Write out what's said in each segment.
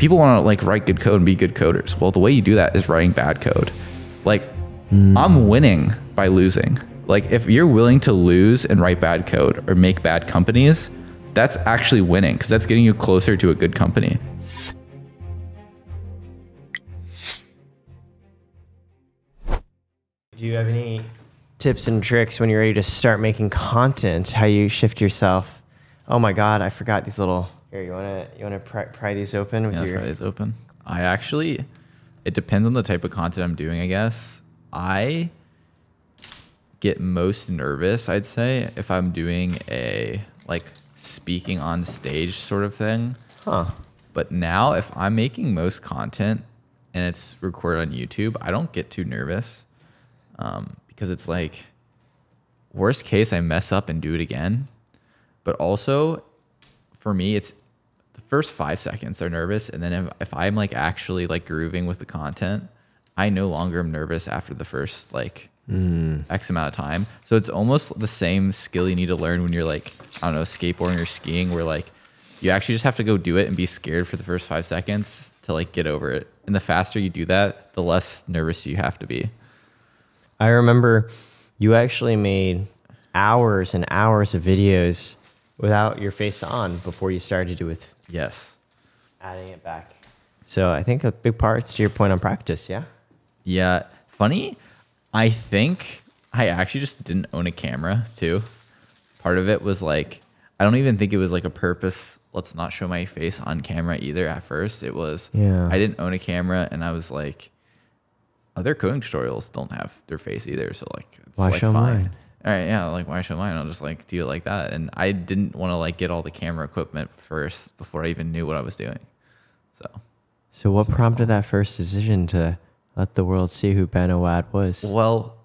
people want to like write good code and be good coders. Well, the way you do that is writing bad code. Like I'm hmm. winning by losing. Like if you're willing to lose and write bad code or make bad companies, that's actually winning because that's getting you closer to a good company. Do you have any tips and tricks when you're ready to start making content? How you shift yourself? Oh my God, I forgot these little. Here, you wanna you wanna pry, pry these open with Yeah, your? Friday is open. I actually, it depends on the type of content I'm doing, I guess. I get most nervous, I'd say, if I'm doing a like speaking on stage sort of thing. Huh? But now, if I'm making most content and it's recorded on YouTube, I don't get too nervous um, because it's like, worst case, I mess up and do it again. But also, for me, it's first five seconds they're nervous, and then if, if I'm like actually like grooving with the content, I no longer am nervous after the first like hmm. X amount of time. So it's almost the same skill you need to learn when you're like, I don't know, skateboarding or skiing, where like you actually just have to go do it and be scared for the first five seconds to like get over it. And the faster you do that, the less nervous you have to be. I remember you actually made hours and hours of videos without your face on before you started to do with Yes. adding it back. So I think a big part is to your point on practice, yeah. Yeah. Funny, I think I actually just didn't own a camera too. Part of it was like, I don't even think it was like a purpose. Let's not show my face on camera either at first. It was, Yeah. I didn't own a camera and I was like, other coding tutorials don't have their face either. So like, it's Why like show fine. mine? All right. Yeah. Like, why show mine? I'll just like do it like that. And I didn't want to like get all the camera equipment first before I even knew what I was doing. So. So what prompted that first decision to let the world see who Ben Awad was? Well,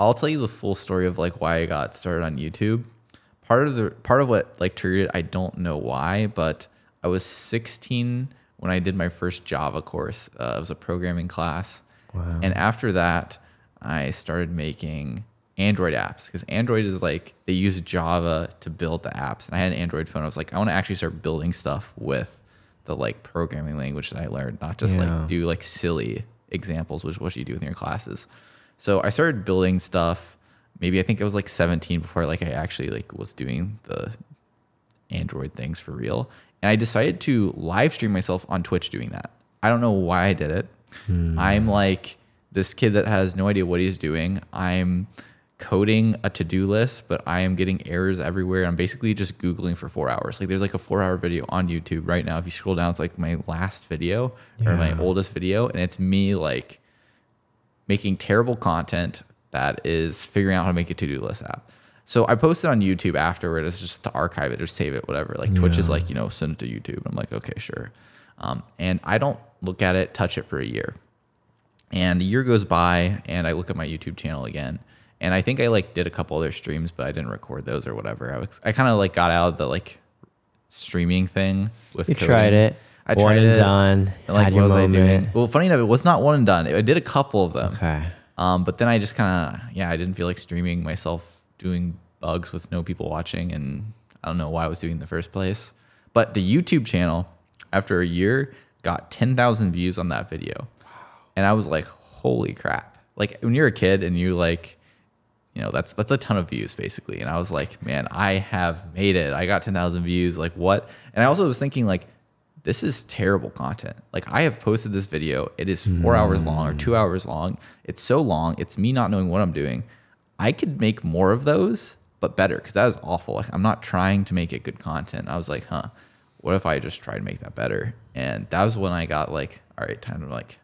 I'll tell you the full story of like why I got started on YouTube. Part of the part of what like triggered it, I don't know why, but I was 16 when I did my first Java course. Uh, it was a programming class, Wow. and after that, I started making Android apps because Android is like they use Java to build the apps, and I had an Android phone. I was like, I want to actually start building stuff with the like programming language that I learned, not just Yeah. like do like silly examples, which is what you do in your classes. So I started building stuff. Maybe I think I was like 17 before like I actually like was doing the Android things for real. And I decided to live stream myself on Twitch doing that. I don't know why I did it. Hmm. I'm like this kid that has no idea what he's doing. I'm coding a to-do list, but I am getting errors everywhere. I'm basically just Googling for four hours. Like there's like a four hour video on YouTube right now. If you scroll down, it's like my last video or my oldest video. And it's me like making terrible content that is figuring out how to make a to-do list app. So I posted on YouTube afterward. It's just to archive it or save it, whatever. Like Twitch is like, you know, send it to YouTube. I'm like, okay, sure. Um, and I don't look at it, touch it for a year. And a year goes by and I look at my YouTube channel again. And I think I like did a couple other streams, but I didn't record those or whatever. I was, I kind of like got out of the like streaming thing with you coding. tried it. I One tried and it. done. And like, what was I doing? Well, funny enough, it was not one and done. I did a couple of them. Okay. Um, but then I just kind of, yeah, I didn't feel like streaming myself doing bugs with no people watching. And I don't know why I was doing it in the first place. But the YouTube channel, after a year, got 10,000 views on that video. And I was like, holy crap. Like when you're a kid and you like, you know, that's that's a ton of views basically. And I was like, man, I have made it. I got 10,000 views. Like what? And I also was thinking like, this is terrible content. Like I have posted this video. It is four hours long or two hours long. It's so long. It's me not knowing what I'm doing. I could make more of those, but better because that is awful. Like I'm not trying to make it good content. I was like, huh, what if I just try to make that better? And that was when I got like, all right, time to like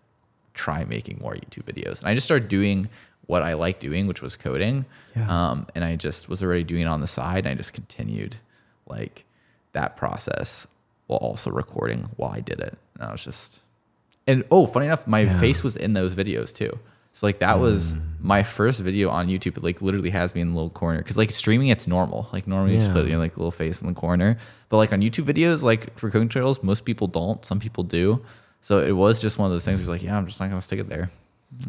try making more YouTube videos. And I just started doing what I like doing, which was coding. Yeah. Um, and I just was already doing it on the side. And I just continued like that process while also recording while I did it. And I was just, and oh, funny enough, my Yeah. face was in those videos too. So like that was my first video on YouTube. It like literally has me in the little corner because like streaming, it's normal. Like normally you just put your like little face in the corner, but like on YouTube videos, like for coding tutorials, most people don't. Some people do. So it was just one of those things. Where it's like, yeah, I'm just not gonna stick it there.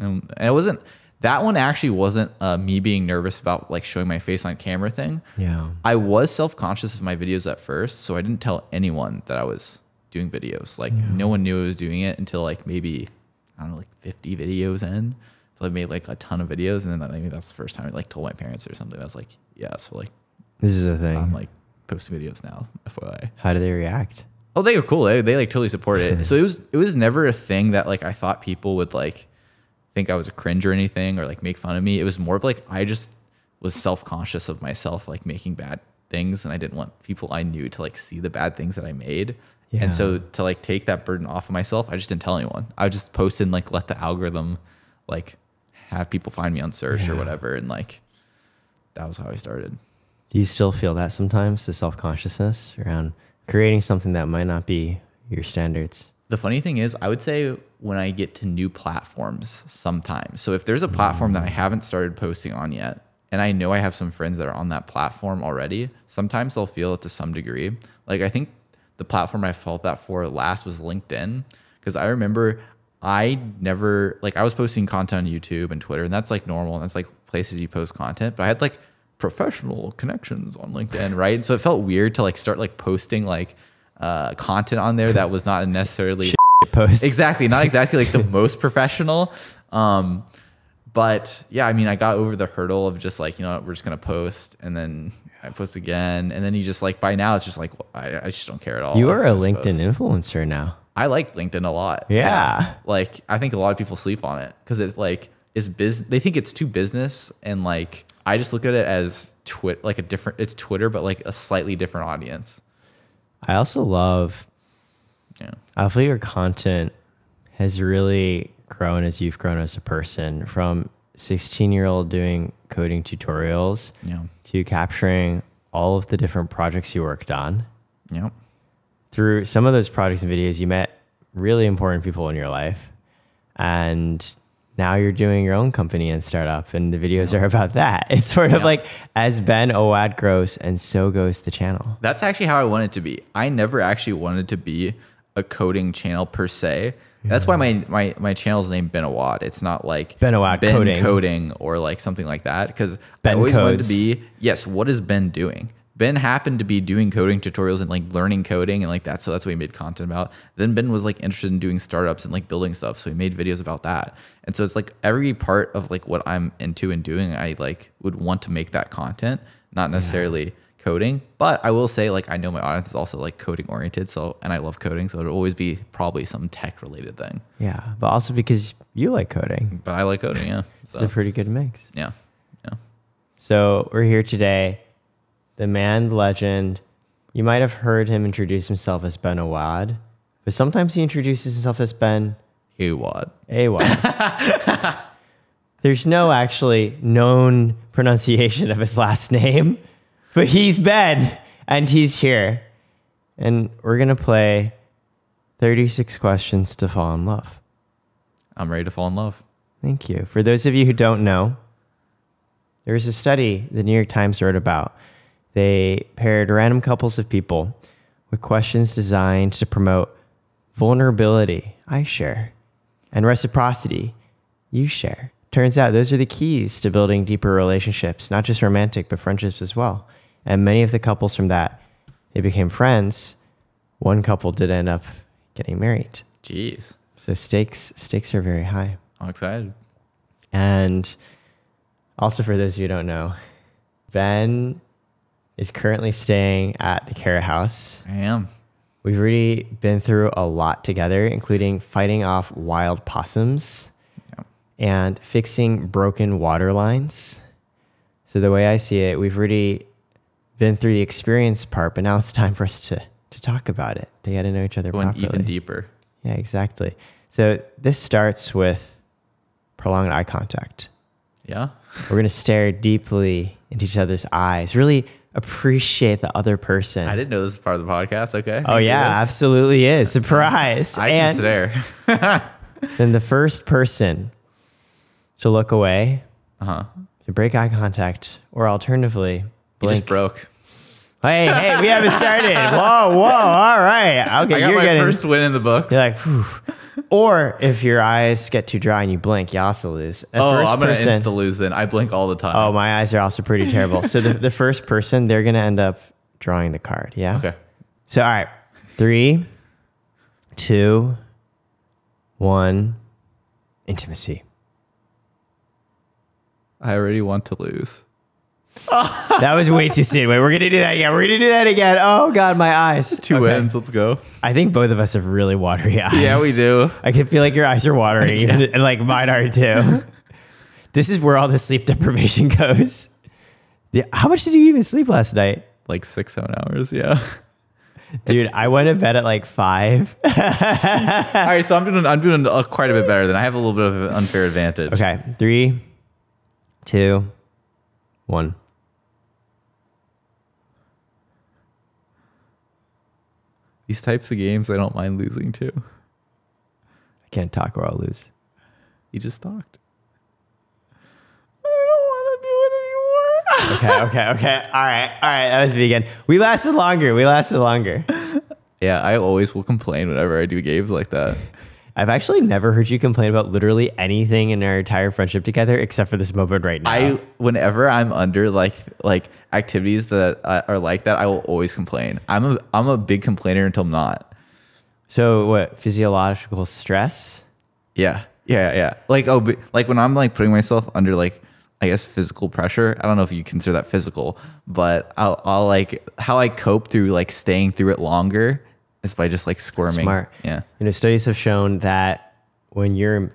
Um, and it wasn't. That one actually wasn't uh, me being nervous about like showing my face on camera thing. Yeah. I was self conscious of my videos at first, so I didn't tell anyone that I was doing videos. Like no one knew I was doing it until like maybe I don't know, like 50 videos in. So I made like a ton of videos, and then maybe that's the first time I like told my parents or something. I was like, yeah, so like This is a thing. I'm like posting videos now. FYI. How do they react? Oh, they were cool. They, they like totally support it. so it was it was never a thing that like I thought people would like think I was a cringe or anything or like make fun of me. It was more of like I just was self conscious of myself like making bad things, and I didn't want people I knew to like see the bad things that I made. Yeah. And so to like take that burden off of myself, I just didn't tell anyone. I just posted and like let the algorithm like have people find me on search or whatever, and like that was how I started. Do you still feel that sometimes, the self consciousness around creating something that might not be your standards? The funny thing is, I would say when I get to new platforms sometimes. So if there's a platform that I haven't started posting on yet, and I know I have some friends that are on that platform already, sometimes they'll feel it to some degree. Like I think the platform I felt that for last was LinkedIn. Because I remember I never like I was posting content on YouTube and Twitter, and that's like normal, and that's like places you post content. But I had like professional connections on LinkedIn, right? So it felt weird to like start like posting like uh, content on there that was not necessarily Posts. exactly not exactly like the most professional um but yeah i mean i got over the hurdle of just like you know what, we're just gonna post and then i post again and then you just like by now it's just like i, I just don't care at all You are a LinkedIn post. influencer now. i like linkedin a lot Yeah. like i think a lot of people sleep on it because it's like it's biz they think it's too business and like i just look at it as twit like a different it's twitter but like a slightly different audience I also love, yeah I feel your content has really grown as you've grown as a person from 16 year old doing coding tutorials yeah to capturing all of the different projects you worked on. yeah through some of those projects and videos, you met really important people in your life. And now you're doing your own company and startup, and the videos are about that. It's sort of Yeah. like as Ben Awad grows, and so goes the channel. That's actually how I want it to be. I never actually wanted to be a coding channel per se. That's why my, my, my channel's named Ben Awad. It's not like Ben Awad ben Coding. coding or like something like that. Because I Ben always wanted to be yes. What is Ben doing? Ben happened to be doing coding tutorials and like learning coding and like that. So that's what he made content about. Then Ben was like interested in doing startups and like building stuff. So he made videos about that. And so it's like every part of like what I'm into and doing, I like would want to make that content, not necessarily coding. But I will say like I know my audience is also like coding oriented. So and I love coding. So it'll always be probably some tech related thing. Yeah, but also because you like coding. But I like coding, yeah. It's a So pretty good mix. yeah. Yeah. So we're here today. The man, the legend. You might have heard him introduce himself as Ben Awad, but sometimes he introduces himself as Ben Awad. Awad. There's no actually known pronunciation of his last name, but he's Ben and he's here. And we're going to play 36 questions to fall in love. I'm ready to fall in love. Thank you. For those of you who don't know, there was a study the New York Times wrote about. They paired random couples of people with questions designed to promote vulnerability, I share, and reciprocity, you share. Turns out those are the keys to building deeper relationships, not just romantic, but friendships as well. And many of the couples from that, they became friends. One couple did end up getting married. Jeez. So stakes stakes are very high. I'm excited. And also, for those of you who don't know, Ben is currently staying at the Karat House. I am. We've already been through a lot together, including fighting off wild possums Yeah. and fixing broken water lines. So, the way I see it, we've already been through the experience part, but now it's time for us to, to talk about it, to get to know each other Going properly. even deeper. Yeah, exactly. So, this starts with prolonged eye contact. Yeah. We're going to stare deeply into each other's eyes, really appreciate the other person. I didn't know this was part of the podcast. Okay. oh, yeah, absolutely is. Surprise. I and can stare. then the first person to look away, Uh huh. to break eye contact, or alternatively, You blink. just broke. Hey, hey, we haven't started. Whoa, whoa, all right. Okay, I got you're my getting. first win in the books. You're like, Phew. or if your eyes get too dry and you blink, you also lose. Oh, first I'm gonna person- insta lose then. I blink all the time. Oh, my eyes are also pretty terrible. So the, the first person, they're gonna end up drawing the card. Yeah. Okay. So all right, three, two, one. Intimacy. I already want to lose. That was way too soon. Wait, we're gonna do that again. We're gonna do that again. Oh god, my eyes. Two Okay. wins. Let's go. I think both of us have really watery eyes. Yeah, we do. I can feel like your eyes are watering, and, and like mine are too. this is where all the sleep deprivation goes. Yeah, how much did you even sleep last night, Like six, seven hours. Yeah. dude? I went to bed at like five. All right. So I'm doing. I'm doing quite a bit better than I have a little bit of an unfair advantage. okay, three, two, one. These types of games, I don't mind losing to. I can't talk or I'll lose. You just talked. I don't want to do it anymore. Okay, okay, okay. All right, all right. That was vegan. We lasted longer. We lasted longer. yeah, I always will complain whenever I do games like that. I've actually never heard you complain about literally anything in our entire friendship together except for this moment right now. I whenever I'm under like like activities that are like that, I will always complain. I'm a I'm a big complainer until I'm not. so what? Physiological stress? Yeah, yeah, yeah. Like oh, but, like when I'm like putting myself under like I guess physical pressure. I don't know if you consider that physical, but I'll I'll like how I cope through like staying through it longer is by just like squirming. Smart. Yeah. You know, studies have shown that when you're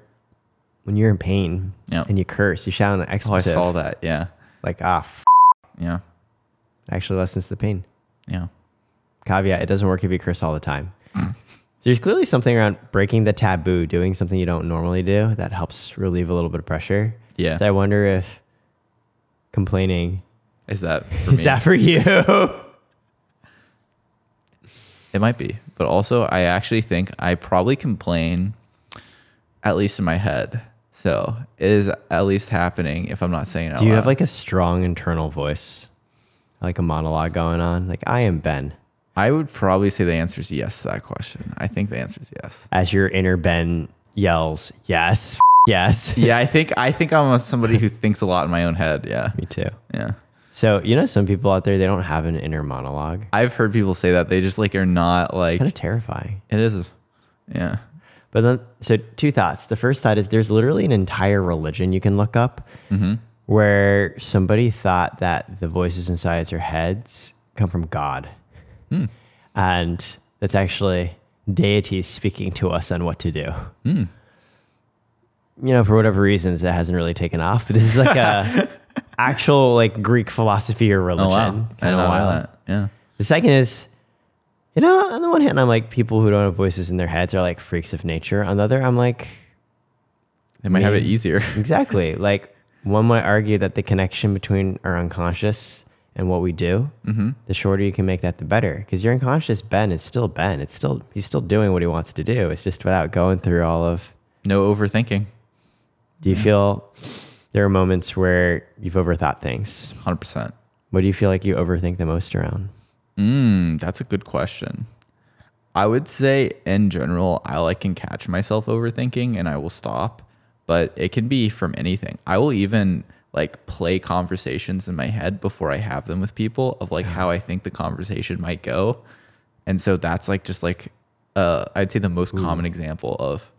when you're in pain Yeah. and you curse, you shout an Oh, I saw that. Yeah. like ah, f-, Yeah. actually lessens the pain. Yeah. Caveat: It doesn't work if you curse all the time. so There's clearly something around breaking the taboo, doing something you don't normally do that helps relieve a little bit of pressure. Yeah. So I wonder if complaining Is that for is me? that for you? It might be, but also I actually think I probably complain, at least in my head. So it is at least happening if I'm not saying it. Do you have like a strong internal voice, like a monologue going on? Like I am Ben, I would probably say the answer is yes to that question. I think the answer is yes. as your inner Ben yells, "Yes, yes." Yeah, I think I think I'm somebody who thinks a lot in my own head. Yeah, Me too. yeah. So you know, some people out there they don't have an inner monologue. I've heard people say that they just like are not like Kind of terrifying. it is. Yeah. But then, so two thoughts. The first thought is there's literally an entire religion you can look up mm-hmm. where somebody thought that the voices inside your heads come from God. Hmm. And that's actually deities speaking to us on what to do. Hmm. You know, for whatever reasons, that hasn't really taken off. But this is like a actual like Greek philosophy or religion. Oh wow. Kind of wild. that. Yeah. The second is, you know, on the one hand, I'm like people who don't have voices in their heads are like freaks of nature. On the other, I'm like, They might have it easier. exactly. like one might argue that the connection between our unconscious and what we do, mm-hmm. the shorter you can make that, the better. Because your unconscious Ben is still Ben. It's still he's still doing what he wants to do. It's just without going through all of. No overthinking. Do you feel there are moments where you've overthought things? Hundred percent. What do you feel like you overthink the most around? Mm, that's a good question. I would say in general, I like can catch myself overthinking and I will stop, but it can be from anything. I will even like play conversations in my head before I have them with people of like how I think the conversation might go. And so that's like just like uh I'd say the most common example of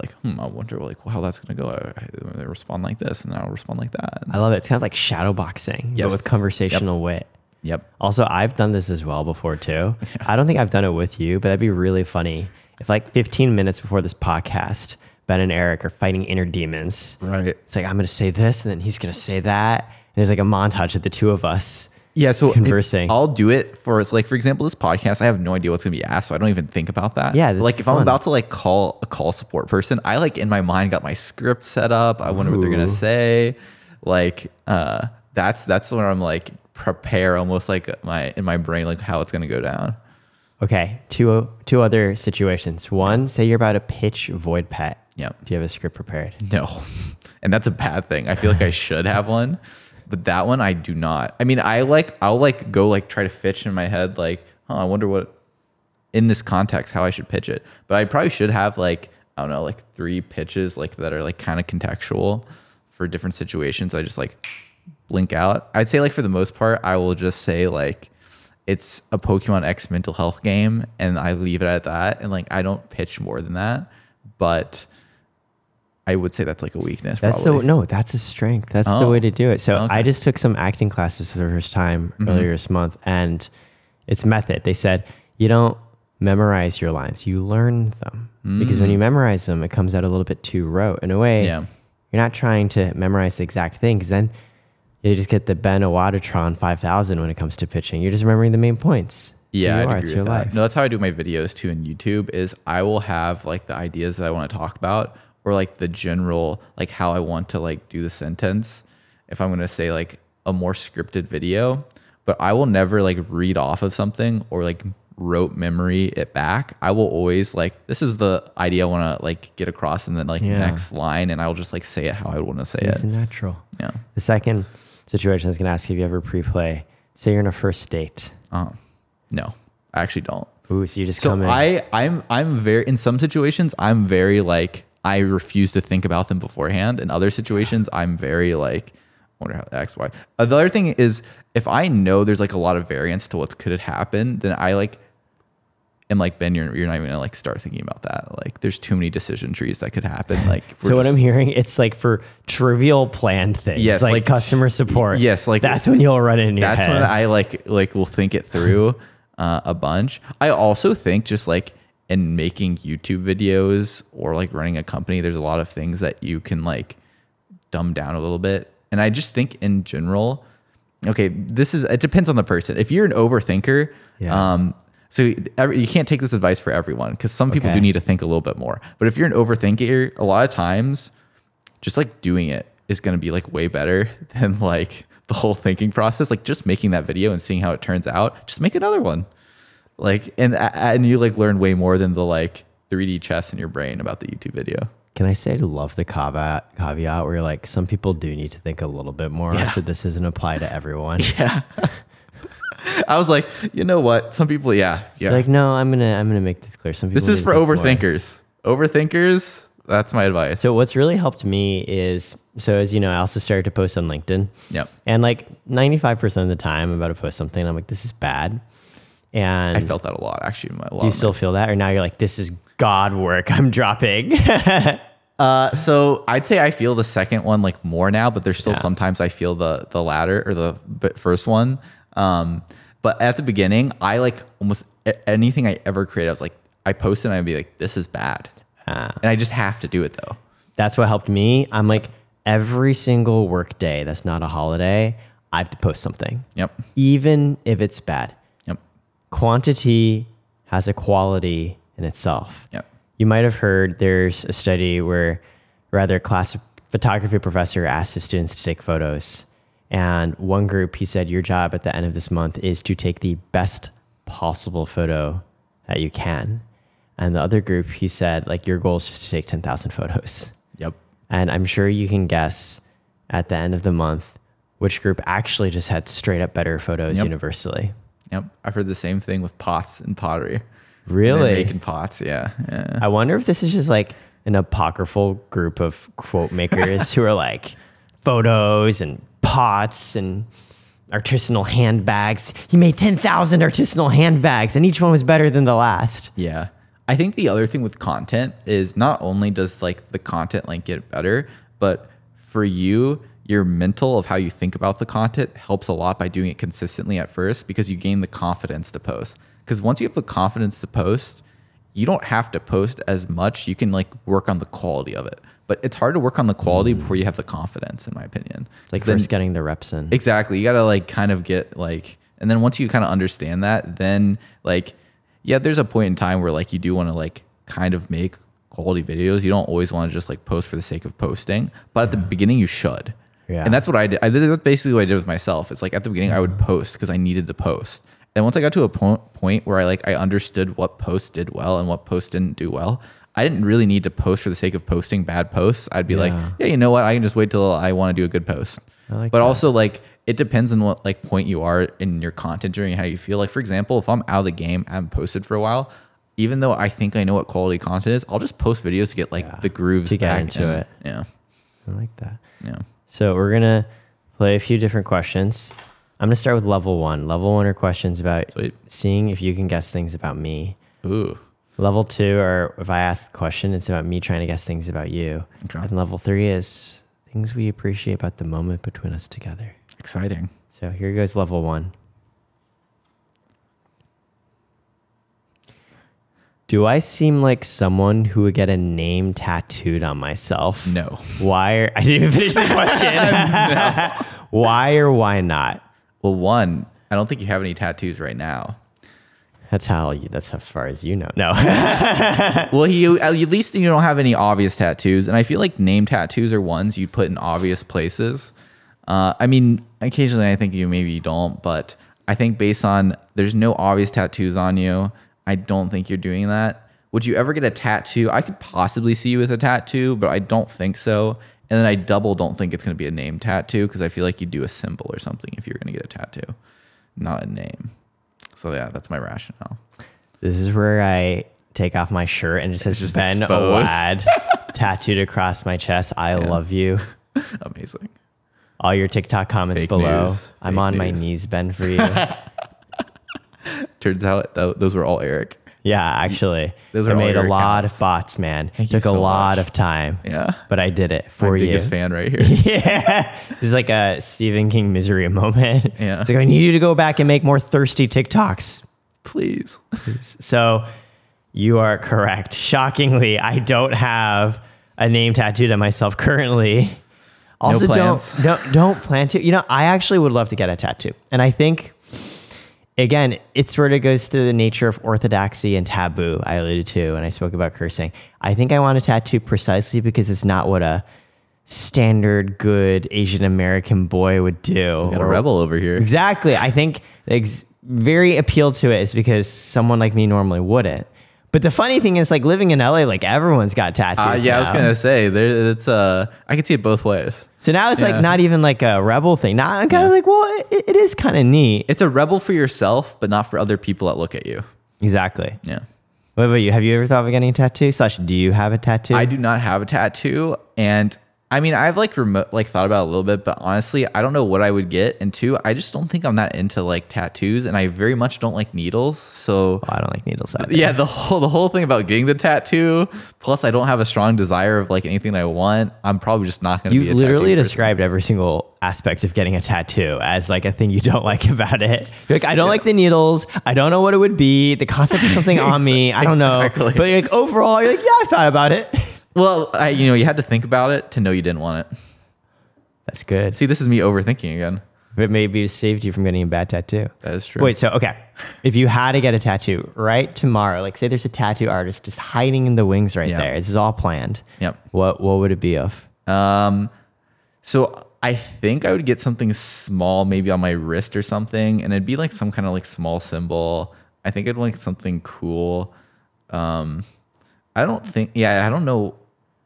like, hmm, I wonder like how that's gonna go. I, I, respond like this and then I'll respond like that. I love it. It's kind of like shadow boxing, Yes. but with conversational wit. Yep. Also, I've done this as well before too. I don't think I've done it with you, but that'd be really funny if like 15 minutes before this podcast, Ben and Eric are fighting inner demons. Right. It's like I'm going to say this, and then he's going to say that. And there's like a montage of the two of us. Yeah, so conversing. I'll do it for like for example, this podcast. I have no idea what's gonna be asked, so I don't even think about that. Yeah, this like if I'm about to like call a call support person, I like in my mind got my script set up. I wonder what they're gonna say. Like uh, that's that's when I'm like prepare almost like my in my brain like how it's gonna go down. Okay, two two other situations. One, say you're about to pitch Void Pet. Yep. Do you have a script prepared? No, and that's a bad thing. I feel like I should have one, but that one I do not. I mean, I like I'll like go like try to pitch in my head like, huh, I wonder what in this context how I should pitch it. But I probably should have like I don't know like three pitches like that are like kind of contextual for different situations. I just like blink out. I'd say like for the most part, I will just say like it's a Pokemon X mental health game, and I leave it at that. And like I don't pitch more than that, but I would say that's like a weakness. That's probably. the no, that's a strength. That's the Oh. way to do it. So Okay. I just took some acting classes for the first time mm-hmm. earlier this month, and it's method. They said you don't memorize your lines, you learn them because when you mm. memorize them, it comes out a little bit too rote. In a way, yeah. you're not trying to memorize the exact thing because then you just get the Ben Awadatron 5000 when it comes to pitching. You're just remembering the main points. It's Yeah, who you I'd are. agree It's with your that. life. No, that's how I do my videos too in YouTube. Is I will have like the ideas that I want to talk about, or like the general like how I want to like do the sentence. If I'm gonna say like a more scripted video, but I will never like read off of something or like rote memory it back. I will always like this is the idea I want to like get across in the like Yeah. next line, and I'll just like say it how I want to say It's it. It's natural. Yeah. The second situation I was going to ask you if you ever pre-play. Say you're in a first date. Um, no, I actually don't. Ooh, so you just So come in. I I'm I'm very in some situations I'm very like I refuse to think about them beforehand. In other situations I'm very like I wonder how X Y. Uh, the other thing is if I know there's like a lot of variance to what could happen, then I like am like Ben. You're you're not even gonna like start thinking about that. Like there's too many decision trees that could happen. Like so what I'm hearing, it's like for trivial planned things, Yes, like, like- customer support. yes, like- that's when you'll run in your that's head. when I like like will think it through uh, a bunch. I also think just like in making YouTube videos or like running a company, there's a lot of things that you can like dumb down a little bit. And I just think in general, okay, this is it depends on the person. If you're an overthinker, Yeah. um, so every, you can't take this advice for everyone because some people Okay. do need to think a little bit more. But if you're an overthinker, a lot of times just like doing it is going to be like way better than like the whole thinking process like just making that video and seeing how it turns out just make another one like and and you like learn way more than the like 3d chess in your brain about the youtube video Can I say I love the caveat, caveat where you're like some people do need to think a little bit more, Yeah. so this doesn't apply to everyone. yeah i was like you know what some people yeah yeah Like, no, I'm gonna I'm gonna make this clear. Some people this is for think more. overthinkers overthinkers that's my advice So what's really helped me is so as you know, I also started to post on LinkedIn. yep And like 95% of the time I'm about to post something, I'm like, this is bad. And i felt that a lot actually in my, a lot do you my- still feel that? Or now you're like, this is God work. I'm dropping. Uh, so I'd say I feel the second one like more now, but there's still Yeah. sometimes I feel the the latter or the first one. Um, but at the beginning, I like almost anything I ever created. I was like, I posted and I'd be like, this is bad, Ah. and I just have to do it though. That's what helped me. I'm like, every single work day that's not a holiday, I have to post something, Yep. even if it's bad. Quantity has a quality in itself. Yep. You might have heard there's a study where rather a class photography professor asked his students to take photos. And one group, he said, your job at the end of this month is to take the best possible photo that you can. And the other group, he said, like, your goal is just to take 10,000 photos. Yep. And I'm sure you can guess at the end of the month which group actually just had straight up better photos Yep. universally. Yep. I've heard the same thing with pots and pottery. Really? making pots. Yeah. yeah. I wonder if this is just like an apocryphal group of quote makers who are like photos and pots and artisanal handbags. He made 10,000 artisanal handbags and each one was better than the last. Yeah. I think the other thing with content is not only does like the content like get better, but for you, your mental of how you think about the content helps a lot by doing it consistently at first because you gain the confidence to post. Because once you have the confidence to post, you don't have to post as much. You can like work on the quality of it. But it's hard to work on the quality mm. before you have the confidence, in my opinion. Like 'Cause then- first getting the reps in. Exactly. You got to like kind of get like, and then once you kind of understand that, then like, yeah, there's a point in time where like you do want to like kind of make quality videos. You don't always want to just like post for the sake of posting, but at the beginning you should. Yeah. And that's what I did. I did that's basically what I did with myself. It's like at the beginning I would mm-hmm. post because I needed to post. And once I got to a po- point where I like I understood what posts did well and what posts didn't do well, I didn't really need to post for the sake of posting bad posts. I'd be like, Yeah. yeah, you know what? I can just wait till I want to do a good post. Like but that. also like it depends on what like point you are in your content journey, how you feel. Like for example, if I'm out of the game, I haven't posted for a while. Even though I think I know what quality content is, I'll just post videos to get like Yeah. the grooves To get back into in. it. Yeah, I like that. yeah. So we're going to play a few different questions. I'm gonna start with level one. Level one are questions about Sweet. seeing if you can guess things about me. Ooh. Level two are if I ask the question, it's about me trying to guess things about you. Okay. And level three is things we appreciate about the moment between us together. Exciting. So here goes level one. Do I seem like someone who would get a name tattooed on myself? No. Why? Are, I didn't even finish the question. why or why not? Well, one, I don't think you have any tattoos right now. That's how. You, that's as far as you know. No. Well, you at least you don't have any obvious tattoos, and I feel like name tattoos are ones you put in obvious places. Uh, I mean, occasionally I think you maybe you don't, but I think based on there's no obvious tattoos on you, I don't think you're doing that. Would you ever get a tattoo? I could possibly see you with a tattoo, but I don't think so. And then I double don't think it's going to be a name tattoo because I feel like you'd do a symbol or something if you're going to get a tattoo, not a name. So yeah, that's my rationale. this is where I take off my shirt and it says just Ben exposed. Awad tattooed across my chest. I love you. Amazing. All your TikTok comments Fake below. news. I'm on my knees, Ben, for you. Turns out th- those were all Eric. yeah, actually, Those I are made a lot accounts. of bots, man. Thank you Took a lot much. of time. Yeah. But I did it for my you. biggest fan right here. yeah. This is like a Stephen King misery moment. Yeah. It's like, I need you to go back and make more thirsty TikToks. Please. So you are correct. Shockingly, I don't have a name tattooed on myself currently. Also, plans? don't don't don't plan to. You know, I actually would love to get a tattoo, and I think again, it sort of goes to the nature of orthodoxy and taboo. I alluded to, and I spoke about cursing. I think I want a tattoo precisely because it's not what a standard good Asian American boy would do. Got a rebel over here. Exactly. I think ex- very appeal to it is because someone like me normally wouldn't. But the funny thing is, like living in LA, like everyone's got tattoos. Uh, yeah, I was gonna say there. It's uh, I can see it both ways. So now it's Yeah. like not even like a rebel thing. Now I'm kind of Yeah. like, well, it, it is kind of neat. It's a rebel for yourself, but not for other people that look at you. Exactly. Yeah. What about you? Have you ever thought of getting a tattoo? Slash, do you have a tattoo? I do not have a tattoo, and I mean, I've like remote, like thought about it a little bit, but honestly, I don't know what I would get. And two, I just don't think I'm that into like tattoos, and I very much don't like needles. So Oh, I don't like needles either. yeah, the whole the whole thing about getting the tattoo, plus I don't have a strong desire of like anything I want. I'm probably just not going to be. You've a literally person. described every single aspect of getting a tattoo as like a thing you don't like about it. You're like, I don't like the needles. I don't know what it would be. The concept of something on me. I don't know. But like overall, you're like, yeah, I thought about it. Well, I, you know, you had to think about it to know you didn't want it. That's good. See, this is me overthinking again. But maybe it saved you from getting a bad tattoo. That is true. Wait, so okay. If you had to get a tattoo right tomorrow, like say there's a tattoo artist just hiding in the wings right Yeah. there. This is all planned. Yep. What what would it be of? Um, so I think I would get something small, maybe on my wrist or something, and it'd be like some kind of like small symbol. I think I'd like something cool. Um, I don't think, yeah, I don't know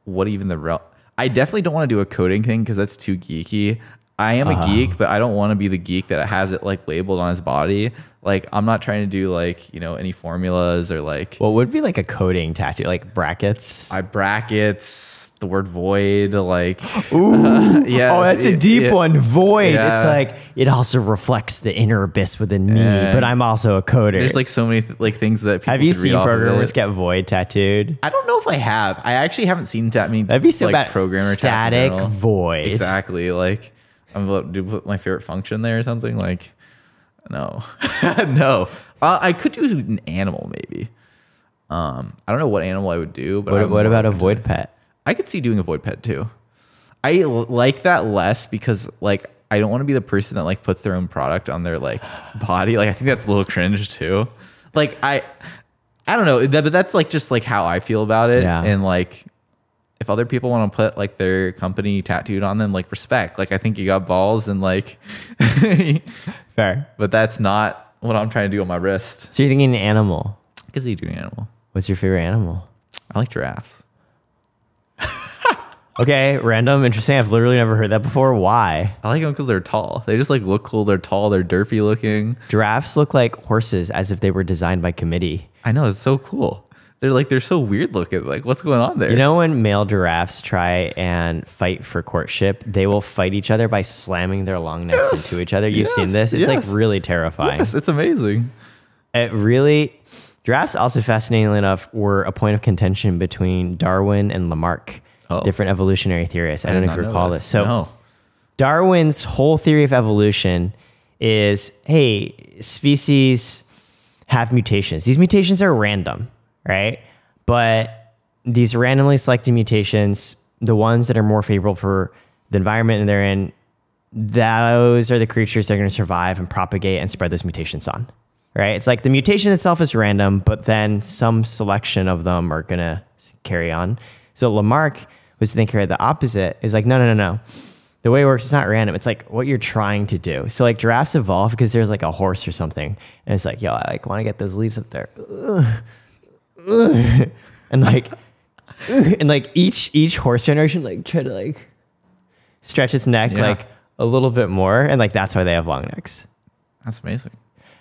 what even the real. I definitely don't want to do a coding thing because that's too geeky. I am a uh-huh. geek, but I don't want to be the geek that has it like labeled on his body. Like I'm not trying to do like you know any formulas or like What would be like a coding tattoo? Like brackets? I brackets the word void like Ooh. yeah, Oh, that's a deep yeah. one. Void. Yeah. It's like it also reflects the inner abyss within me, but I'm also a coder. There's like so many th- like things that people have you seen programmers get void tattooed? I don't know if I have. I actually haven't seen that many. That'd be so like, bad. Programmer Static void. Exactly. Like I'm about to put my favorite function there or something. Like no, no. Uh, I could do an animal maybe. Um, I don't know what animal I would do, but What, what about a void pet? I could see doing a void pet too. I l- like that less because like I don't want to be the person that like puts their own product on their like body. Like I think that's a little cringe too. Like I, I don't know, that, but that's like just like how I feel about it. Yeah. And like, if other people want to put like their company tattooed on them, like respect. Like I think you got balls and like, Fair. but that's not what I'm trying to do on my wrist. So you're thinking an animal. Because you do an animal. What's your favorite animal? I like giraffes. Okay, random, interesting. I've literally never heard that before. Why? I like them because they're tall. They just like look cool. They're tall. They're derpy looking. Giraffes look like horses as if they were designed by committee. I know it's so cool. They're like they're so weird looking. Like what's going on there? You know when male giraffes try and fight for courtship, they will fight each other by slamming their long necks Yes. into each other. You've seen this? It's Yes. like really terrifying. yes, it's amazing. It really giraffes also fascinatingly enough were a point of contention between Darwin and Lamarck, Oh. different evolutionary theorists. I, don't know if you recall this. So no. Darwin's whole theory of evolution is hey, species have mutations. These mutations are random, right? But these randomly selected mutations, the ones that are more favorable for the environment and they're in, those are the creatures that are going to survive and propagate and spread those mutations on, right? It's like the mutation itself is random, but then some selection of them are going to carry on. So Lamarck was thinking the opposite is like, no, no, no, no. The way it works, it's not random. It's like what you're trying to do. So like giraffes evolve because there's like a horse or something. And it's like, yo, I like want to get those leaves up there. Ugh. Ugh. And like, and like each, each horse generation, like try to like stretch its neck Yeah. like a little bit more. And like, that's why they have long necks. That's amazing.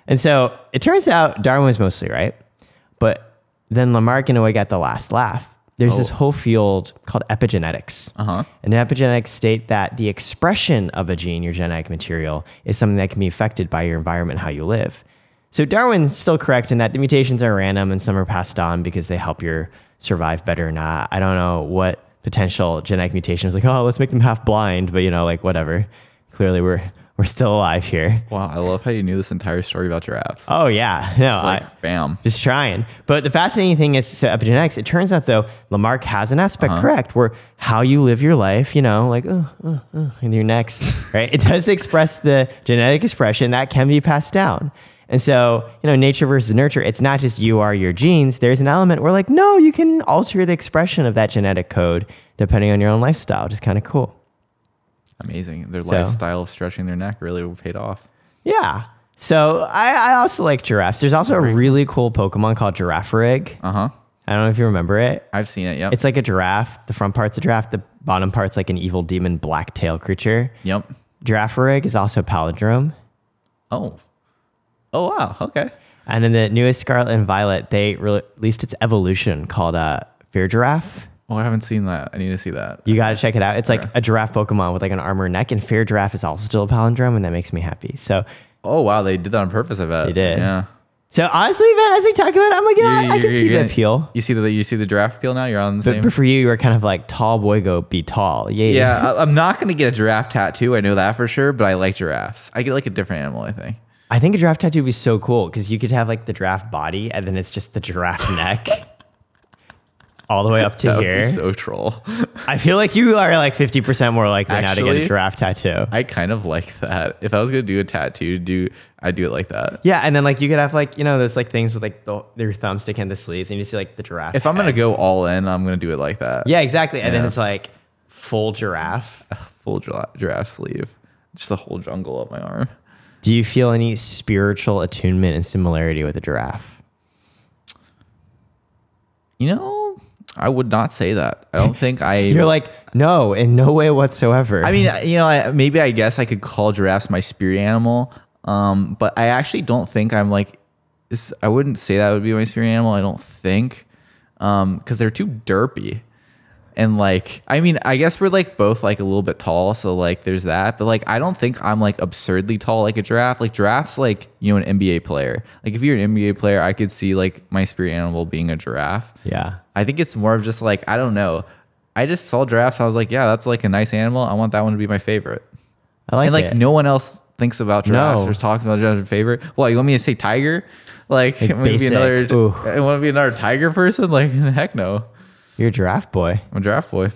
And so it turns out Darwin was mostly right, but then Lamarck in a way got the last laugh. There's this Oh. whole field called epigenetics. Uh-huh. And epigenetics state that the expression of a gene, your genetic material, is something that can be affected by your environment, how you live. So Darwin's still correct in that the mutations are random and some are passed on because they help you survive better or not. I don't know what potential genetic mutations like, oh, let's make them half blind, but you know, like whatever. Clearly we're we're still alive here. Wow, I love how you knew this entire story about giraffes. Oh yeah. No, Just like I, bam. just trying. But the fascinating thing is, so epigenetics, it turns out though, Lamarck has an aspect correct where how you live your life, you know, like, uh, uh, uh, in your necks, right? It does express the genetic expression that can be passed down. And so, you know, nature versus nurture, it's not just you are your genes. There's an element where, like, no, you can alter the expression of that genetic code depending on your own lifestyle, which is kind of cool. Amazing. Their So- lifestyle of stretching their neck really paid off. Yeah. So I, I also like giraffes. There's also a really cool Pokemon called Girafarig. Uh huh. I don't know if you remember it. I've seen it. Yeah. It's like a giraffe. The front part's a giraffe. The bottom part's like an evil demon black tail creature. yep. Girafarig is also a palindrome. Oh. Oh wow. Okay. And in the newest Scarlet and Violet, they re- released its evolution called uh, Farigiraf. Oh, I haven't seen that. I need to see that. You got to check it out. It's like Okay. a giraffe Pokemon with like an armor neck, and Farigiraf is also still a palindrome, and that makes me happy. So, Oh wow, they did that on purpose. I bet They did. Yeah. so honestly, man, as we talk about it, I'm like, yeah, I, I can see you're the gonna- appeal. You see the you see the giraffe appeal now. You're on the But, same. but for you, you were kind of like tall boy, go be tall. Yeah, yeah, I, I'm not gonna get a giraffe tattoo. I know that for sure. But I like giraffes. I get like a different animal. I think. I think a giraffe tattoo would be so cool because you could have like the giraffe body and then it's just the giraffe neck all the way up to That here. so troll. I feel like you are like 50% more likely now to get a giraffe tattoo. I kind of like that. If I was gonna do a tattoo, do I do it like that? yeah, and then like you could have like, you know, those like things with like the, your thumb sticking in the sleeves and you see like the giraffe. If I'm gonna go all in, I'm gonna do it like that. Yeah, exactly. And then it's like full giraffe. full giraffe, giraffe sleeve, just the whole jungle up my arm. Do you feel any spiritual attunement and similarity with a giraffe? You know, I would not say that. I don't think I. You're like, no, in no way whatsoever. I mean, you know, I, maybe I guess I could call giraffes my spirit animal, um, but I actually don't think I'm like. I wouldn't say that would be my spirit animal. I don't think, because they're too derpy, and like, I mean, I guess we're like both like a little bit tall, so like, there's that. But like, I don't think I'm like absurdly tall like a giraffe. Like giraffes, like you know, an NBA player. Like if you're an NBA player, I could see like my spirit animal being a giraffe. yeah. I think it's more of just like I don't know. I just saw giraffes. I was like, yeah, that's like a nice animal. I want that one to be my favorite. I like and like it. no one else thinks about giraffes No. or talks about giraffes favorite. well you want me to say tiger? Like, Like I'm gonna be another. Ooh. I want to be another tiger person? Like heck no. You're a giraffe boy. I'm a giraffe boy.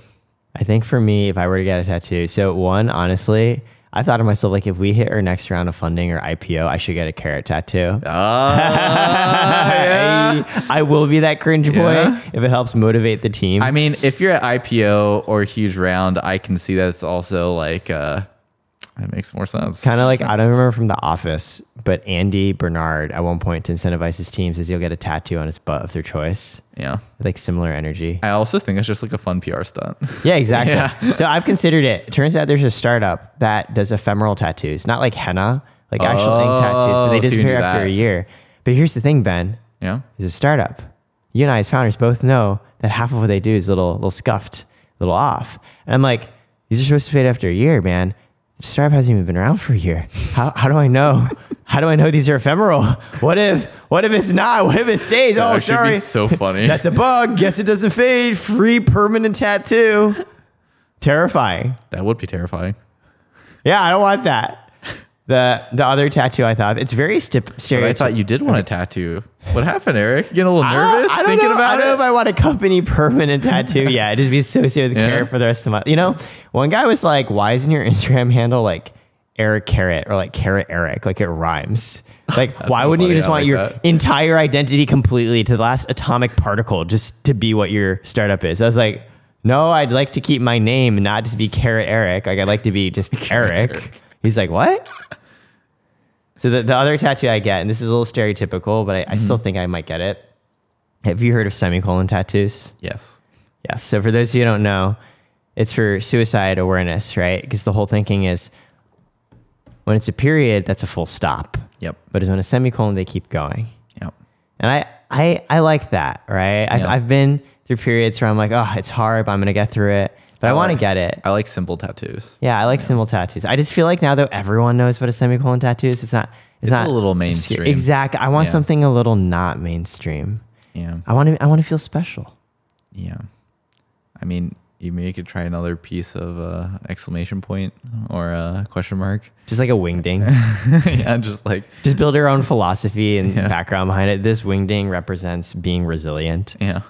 I think for me, if I were to get a tattoo, so one, honestly, I thought to myself, like, if we hit our next round of funding or IPO, I should get a Karat tattoo. Ah, yeah. I, I will be that cringe boy Yeah. if it helps motivate the team. I mean, if you're at IPO or huge round, I can see that it's also like uh, that makes more sense. kind of like, I don't remember from The Office, but Andy Bernard at one point to incentivize his team says he'll get a tattoo on his butt of their choice. yeah. Like similar energy. I also think it's just like a fun PR stunt. Yeah, exactly. Yeah. So I've considered it. It turns out there's a startup that does ephemeral tattoos, not like henna, like actual ink tattoos, but Oh, they disappear do after that. a year. But here's the thing, Ben, yeah. is a startup. you and I as founders both know that half of what they do is a little, little scuffed, a little off. And I'm like, these are supposed to fade after a year, man. Startup hasn't even been around for a year. How, how do I know? How do I know these are ephemeral? What if what if it's not? What if it stays? That oh, sorry. be so funny. That's a bug. Guess it doesn't fade. Free permanent tattoo. Terrifying. that would be terrifying. Yeah, I don't want that. The the other tattoo I thought of, it's very stip, I stereotypical. thought you did want a tattoo. What happened, Eric? You getting a little nervous I don't thinking know, about I don't it? know if I want a company permanent tattoo. Yeah, just be associated with Yeah. Karat for the rest of my. You know, one guy was like, "Why isn't your Instagram handle like Eric Karat or like Karat Eric? Like it rhymes." Like, why kinda wouldn't you funny. just I want like your that. entire identity completely to the last atomic particle just to be what your startup is? I was like, no, I'd like to keep my name and not just be Karat Eric. Like, I'd like to be just. Eric. He's like, what? So the, the other tattoo I get, and this is a little stereotypical, but I, I Mm-hmm. still think I might get it. Have you heard of semicolon tattoos? Yes. Yes. So for those of you who don't know, it's for suicide awareness, right? Because the whole thinking is when it's a period, that's a full stop. Yep. But it's when a semicolon, they keep going. Yep. And I, I, I like that, right? I've. I've been through periods where I'm like, oh, it's hard, but I'm going to get through it. But I, want to like- get it. I like simple tattoos. Yeah, I like simple tattoos. I just feel like now that everyone knows what a semicolon tattoo is, it's not. It's, It's a not little obscure. mainstream. Exactly. I want Yeah. something a little not mainstream. Yeah. I want to. I want to feel special. Yeah. I mean, you maybe could try another piece of uh, exclamation point or a question mark. Just like a wingding. yeah, just like just build your own philosophy and Yeah. background behind it. This wingding represents being resilient yeah.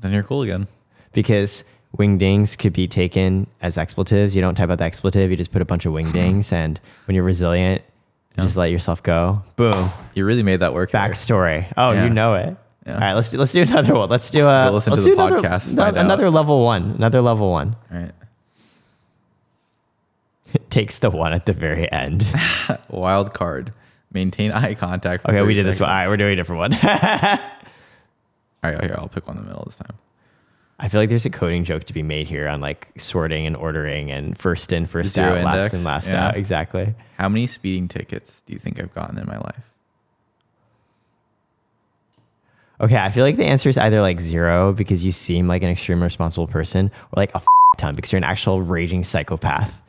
Then you're cool again. because wingdings could be taken as expletives. You don't type out the expletive. You just put a bunch of wingdings, hmm. and when you're resilient, you just let yourself go. Boom. You really made that work. there. Backstory. Oh, Yeah. you know it. Yeah. All right, let's do, let's do another one. Let's do a listen let's to the do another, podcast, no- out. another level one. Another level one. All right. It takes the one at the very end. Wild card. Maintain eye contact. Okay, we 30 did this one. All right, we're doing a different one. All right, here I'll pick one in the middle this time. I feel like there's a coding joke to be made here on like sorting and ordering and first in, first Zero out, last in, last yeah. out. Exactly. How many speeding tickets do you think I've gotten in my life? Okay, I feel like the answer is either like zero because you seem like an extremely responsible person, or like a f- ton because you're an actual raging psychopath.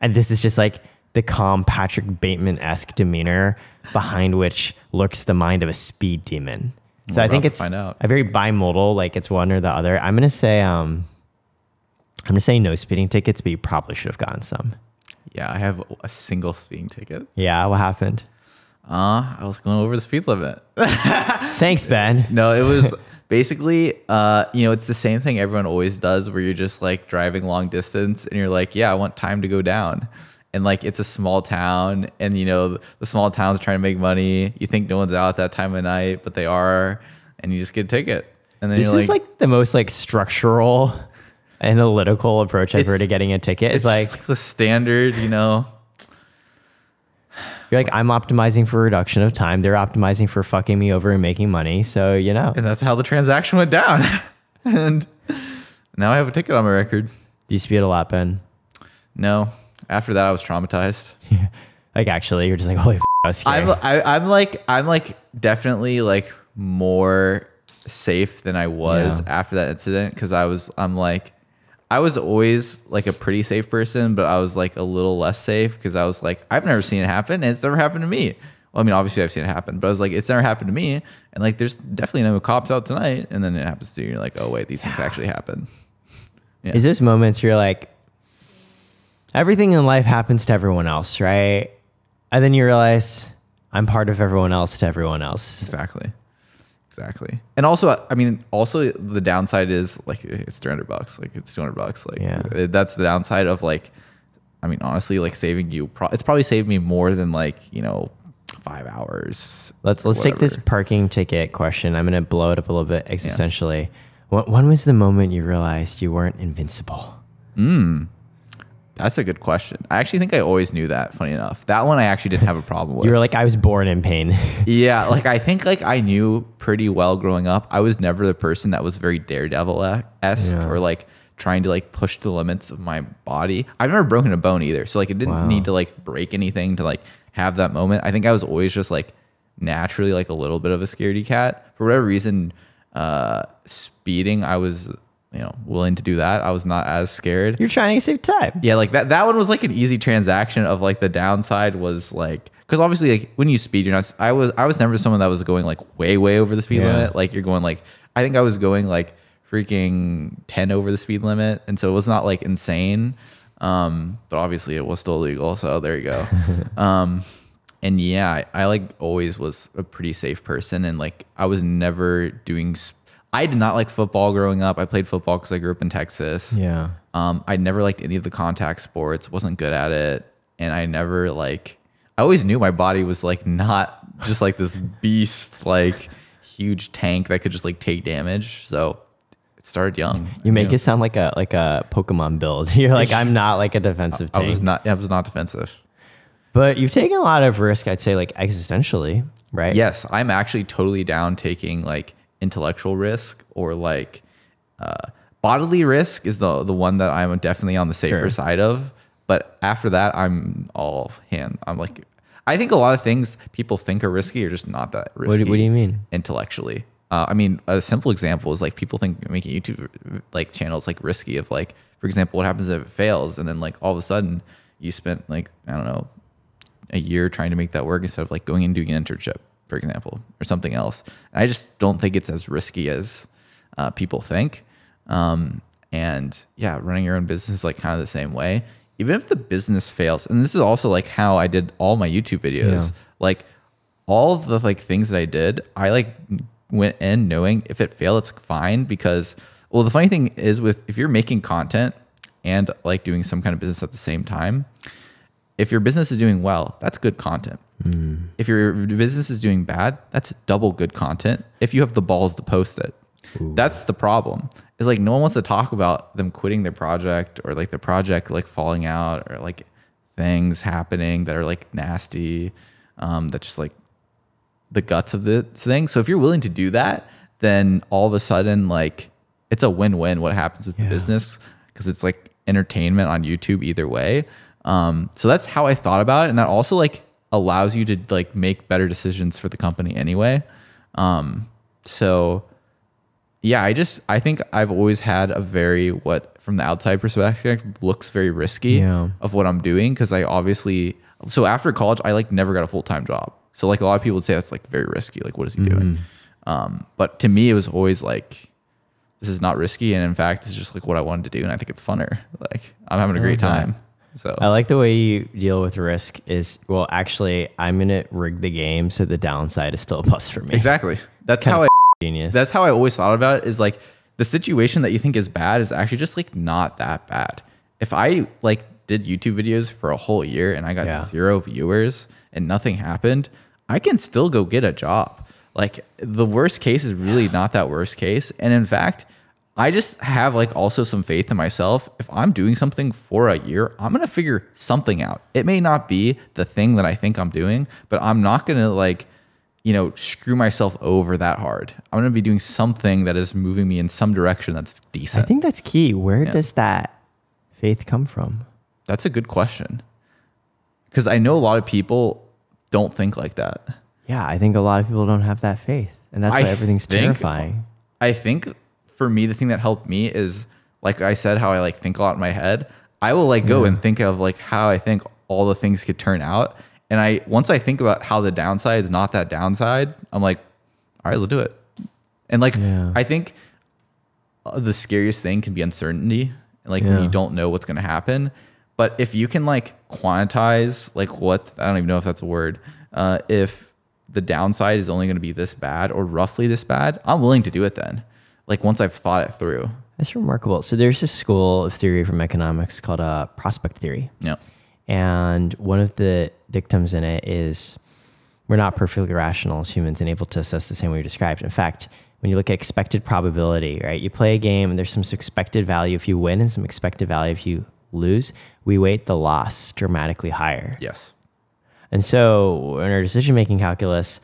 And this is just like the calm Patrick Bateman esque demeanor behind which lurks the mind of a speed demon. So We're I think it's find out. a very bimodal, like it's one or the other. I'm gonna say, um, I'm gonna say no speeding tickets, but you probably should have gotten some. Yeah, I have a single speeding ticket. Yeah, what happened? Uh, I was going over the speed limit. Thanks, Ben. No, it was basically, uh, you know, it's the same thing everyone always does where you're just like driving long distance and you're like, yeah, I want time to go down. And like, it's a small town and, you know, the small town's trying to make money. You think no one's out at that time of night, but they are. And you just get a ticket. And then This you're is like the most like structural, analytical approach I've heard to getting a ticket. It's, like like the standard, you know, you're like I'm optimizing for reduction of time. They're optimizing for fucking me over and making money. So you know, and that's how the transaction went down. and now I have a ticket on my record. do you speed a lot, Ben? No, after that, I was traumatized. Like actually, you're just like holy. F- I was scared. I'm I, I'm like I'm like definitely like more safe than I was Yeah. after that incident because I was I'm like I was always like a pretty safe person, but I was like a little less safe because I was like I've never seen it happen and it's never happened to me. Well, I mean, obviously I've seen it happen, but I was like, it's never happened to me, and like, there's definitely no cops out tonight, and then it happens to you. You're like, oh wait, these things actually happen. Yeah. Is this moments you're like, everything in life happens to everyone else, right? And then you realize I'm part of everyone else to everyone else. Exactly. Exactly. And also, I mean, also the downside is like it's 300 bucks, like it's 200 bucks. Like Yeah. uh, that's the downside of like, I mean, honestly, like saving you, pro- it's probably saved me more than like, you know, five hours. Let's let's take this parking ticket question. I'm gonna blow it up a little bit existentially. When, when was the moment you realized you weren't invincible? That's a good question. I actually think I always knew that. Funny enough, that one I actually didn't have a problem with. You were like, I was born in pain. Yeah, like I think like I knew pretty well growing up. I was never the person that was very daredevil esque Yeah. or like trying to like push the limits of my body. I've never broken a bone either, so like it didn't Wow. need to like break anything to like have that moment. I think I was always just like naturally like a little bit of a scaredy cat. For whatever reason, uh, speeding, I was you know willing to do that. I was not as scared. You're trying to save time. Yeah, like that. That one was like an easy transaction. Of like the downside was like because obviously like when you speed, you're not. I was I was never someone that was going like way way over the speed Yeah. limit. Like you're going like I think I was going like freaking ten over the speed limit, and so it was not like insane. Um, but obviously it was still illegal. So there you go. um, and yeah, I, I like always was a pretty safe person, and like I was never doing. Sp- I did not like football growing up. I played football because I grew up in Texas. Yeah. Um, I never liked any of the contact sports, wasn't good at it. And I never like, I always knew my body was like not just like this beast, like huge tank that could just like take damage. So it started young. You make it sound like a like a Pokemon build. You're like, I'm not like a defensive I tank. was not, I was not defensive. but you've taken a lot of risk, I'd say, like existentially, right? Yes, I'm actually totally down taking like intellectual risk or like uh, bodily risk is the the one that I'm definitely on the safer Sure. side of. But after that, I'm all hand. I'm like, I think a lot of things people think are risky are just not that risky. What do, what do you mean? intellectually? Uh, I mean, a simple example is like people think making YouTube like channels like risky. Of like, for example, what happens if it fails, and then like all of a sudden you spent like I don't know a year trying to make that work instead of like going and doing an internship, for example, or something else. I just don't think it's as risky as uh, people think. Um, and yeah, running your own business is like kind of the same way. Even if the business fails, and this is also like how I did all my YouTube videos. Yeah. Like all of the like things that I did, I like went in knowing if it failed, it's fine because well, the funny thing is with if you're making content and like doing some kind of business at the same time, if your business is doing well, that's good content. If your business is doing bad, that's double good content if you have the balls to post it. That's the problem. Is like no one wants to talk about them quitting their project or like the project like falling out or like things happening that are like nasty, um, that just like the guts of the thing. So if you're willing to do that, then all of a sudden like it's a win-win what happens with Yeah. the business because it's like entertainment on YouTube either way. Um, so that's how I thought about it, and that also like allows you to like make better decisions for the company anyway. Um, so yeah, I just I think I've always had a very what from the outside perspective looks very risky Yeah. of what I'm doing because I obviously so after college I like never got a full time job. So like a lot of people would say that's like very risky. Like what is he doing? Um, but to me it was always like this is not risky and in fact it's just like what I wanted to do and I think it's funner. Like I'm having a great time. So I like the way you deal with risk is well, actually, I'm gonna rig the game so the downside is still a plus for me. exactly. That's Kind how I Genius. That's how I always thought about it is like the situation that you think is bad is actually just like not that bad. If I like did YouTube videos for a whole year and I got Yeah. zero viewers and nothing happened, I can still go get a job. Like the worst case is really not that worst case. And in fact, I just have like also some faith in myself. If I'm doing something for a year, I'm going to figure something out. It may not be the thing that I think I'm doing, but I'm not going to like you know, screw myself over that hard. I'm going to be doing something that is moving me in some direction that's decent. I think that's key. Where does that faith come from? that's a good question. Cuz I know a lot of people don't think like that. Yeah, I think a lot of people don't have that faith, and that's I why everything's think- terrifying. I think for me the thing that helped me is like I said how I like think a lot in my head. I will like go and think of like how I think all the things could turn out. And I once I think about how the downside is not that downside, I'm like, all right, let's do it. And like Yeah. I think uh, the scariest thing can be uncertainty. Like when you don't know what's going to happen. But if you can like quantize like what I don't even know if that's a word. Uh, if the downside is only going to be this bad or roughly this bad, I'm willing to do it then. Like once I've thought it through. That's remarkable. So there's this school of theory from economics called uh, prospect theory. Yeah. And one of the dictums in it is we're not perfectly rational as humans and able to assess the same way you described. In fact, when you look at expected probability, right? You play a game and there's some expected value if you win and some expected value if you lose. We weight the loss dramatically higher. Yes. And so in our decision making calculus,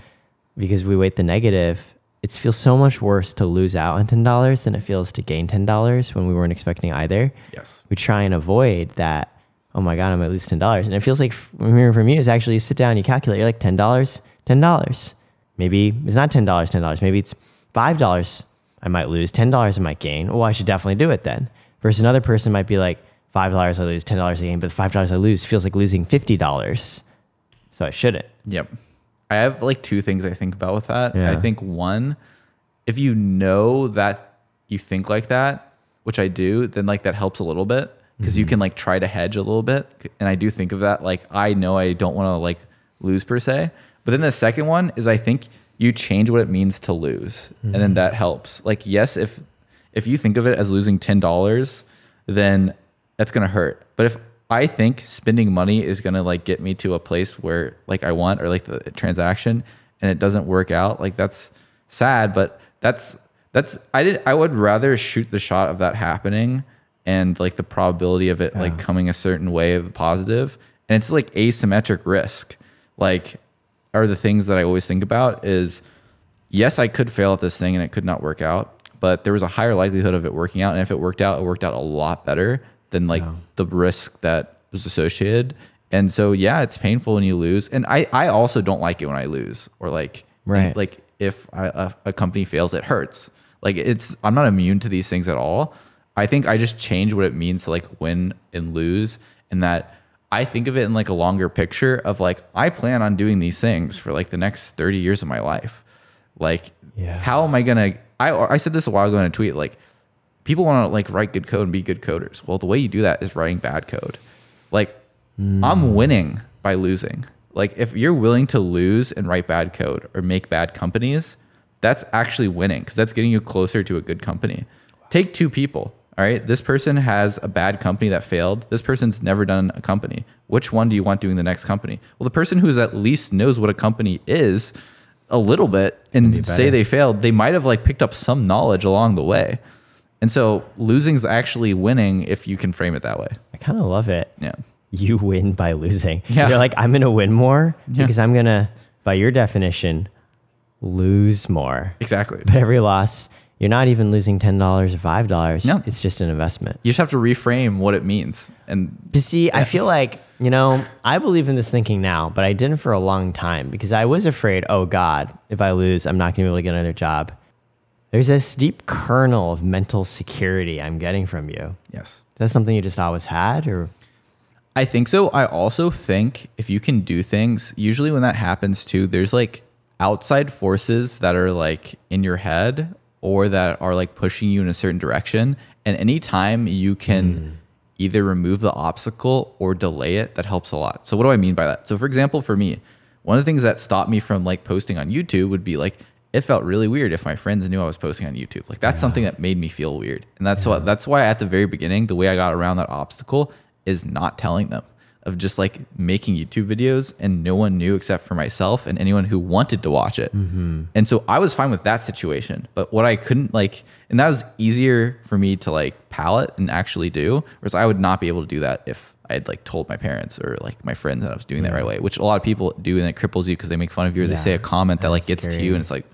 because we weight the negative, it feels so much worse to lose out on ten dollars than it feels to gain ten dollars when we weren't expecting either. Yes. We try and avoid that. Oh my god, I'm might lose ten dollars, and it feels like from hearing from you is actually you sit down, you calculate, you're like ten dollars, ten dollars. maybe it's not $10, $10. Maybe it's $5 I might lose, $10 I might gain. Well, I should definitely do it then. Versus another person might be like, $5 I lose, $10 I gain, but the $5 I lose feels like losing $50. So I shouldn't. Yep. I have like two things I think about with that. Yeah. I think one, if you know that you think like that, which I do, then like that helps a little bit because you mm-hmm. can like try to hedge a little bit. And I do think of that like I know I don't want to like lose per se. But then the second one is I think you change what it means to lose. And then mm-hmm. that helps. Like yes, if if you think of it as losing ten dollars, then that's gonna hurt. But if I think spending money is gonna like get me to a place where like I want or like the transaction and it doesn't work out, like that's sad, but that's that's I did I would rather shoot the shot of that happening and like the probability of it like coming a certain way of positive. And it's like asymmetric risk. Like are the things that I always think about is yes, I could fail at this thing and it could not work out, but there was a higher likelihood of it working out. And if it worked out, it worked out a lot better than like the risk that was associated. And so, yeah, it's painful when you lose. And I, I also don't like it when I lose or like, Right. like if I, a, a company fails, it hurts. Like it's, I'm not immune to these things at all. I think I just change what it means to like win and lose and that I think of it in like a longer picture of like, I plan on doing these things for like the next 30 years of my life. Like, Yeah. how am I gonna? I I said this a while ago in a tweet. Like, people want to like write good code and be good coders. Well, the way you do that is writing bad code. Like, I'm winning by losing. Like, if you're willing to lose and write bad code or make bad companies, that's actually winning because that's getting you closer to a good company. Take two people. All right, this person has a bad company that failed. This person's never done a company. Which one do you want doing the next company? Well, the person who's at least knows what a company is a little bit and say they failed, they might have like picked up some knowledge along the way. And so losing's actually winning if you can frame it that way. I kind of love it. Yeah. You win by losing. Yeah. You're like, I'm going to win more Yeah. because I'm going to, by your definition, lose more. Exactly. But every loss, you're not even losing $10 or $5. No. It's just an investment. You just have to reframe what it means. And But see, I feel like, you know, I believe in this thinking now, but I didn't for a long time because I was afraid, oh God, if I lose, I'm not going to be able to get another job. There's this deep kernel of mental security I'm getting from you. yes. That's something you just always had, or I think so. I also think if you can do things, usually when that happens too, there's like outside forces that are like in your head or that are like pushing you in a certain direction. And anytime you can hmm. either remove the obstacle or delay it, that helps a lot. So, what do I mean by that? So, for example, for me, one of the things that stopped me from like posting on YouTube would be like, it felt really weird if my friends knew I was posting on YouTube. Like that's something that made me feel weird. And that's what that's why at the very beginning, the way I got around that obstacle is not telling them of just like making YouTube videos and no one knew except for myself and anyone who wanted to watch it. Mm-hmm. And so I was fine with that situation. But what I couldn't like, and that was easier for me to like palette and actually do, whereas I would not be able to do that if I had like told my parents or like my friends that I was doing that right away, which a lot of people do and it cripples you because they make fun of you or they say a comment that like gets to you and it's like,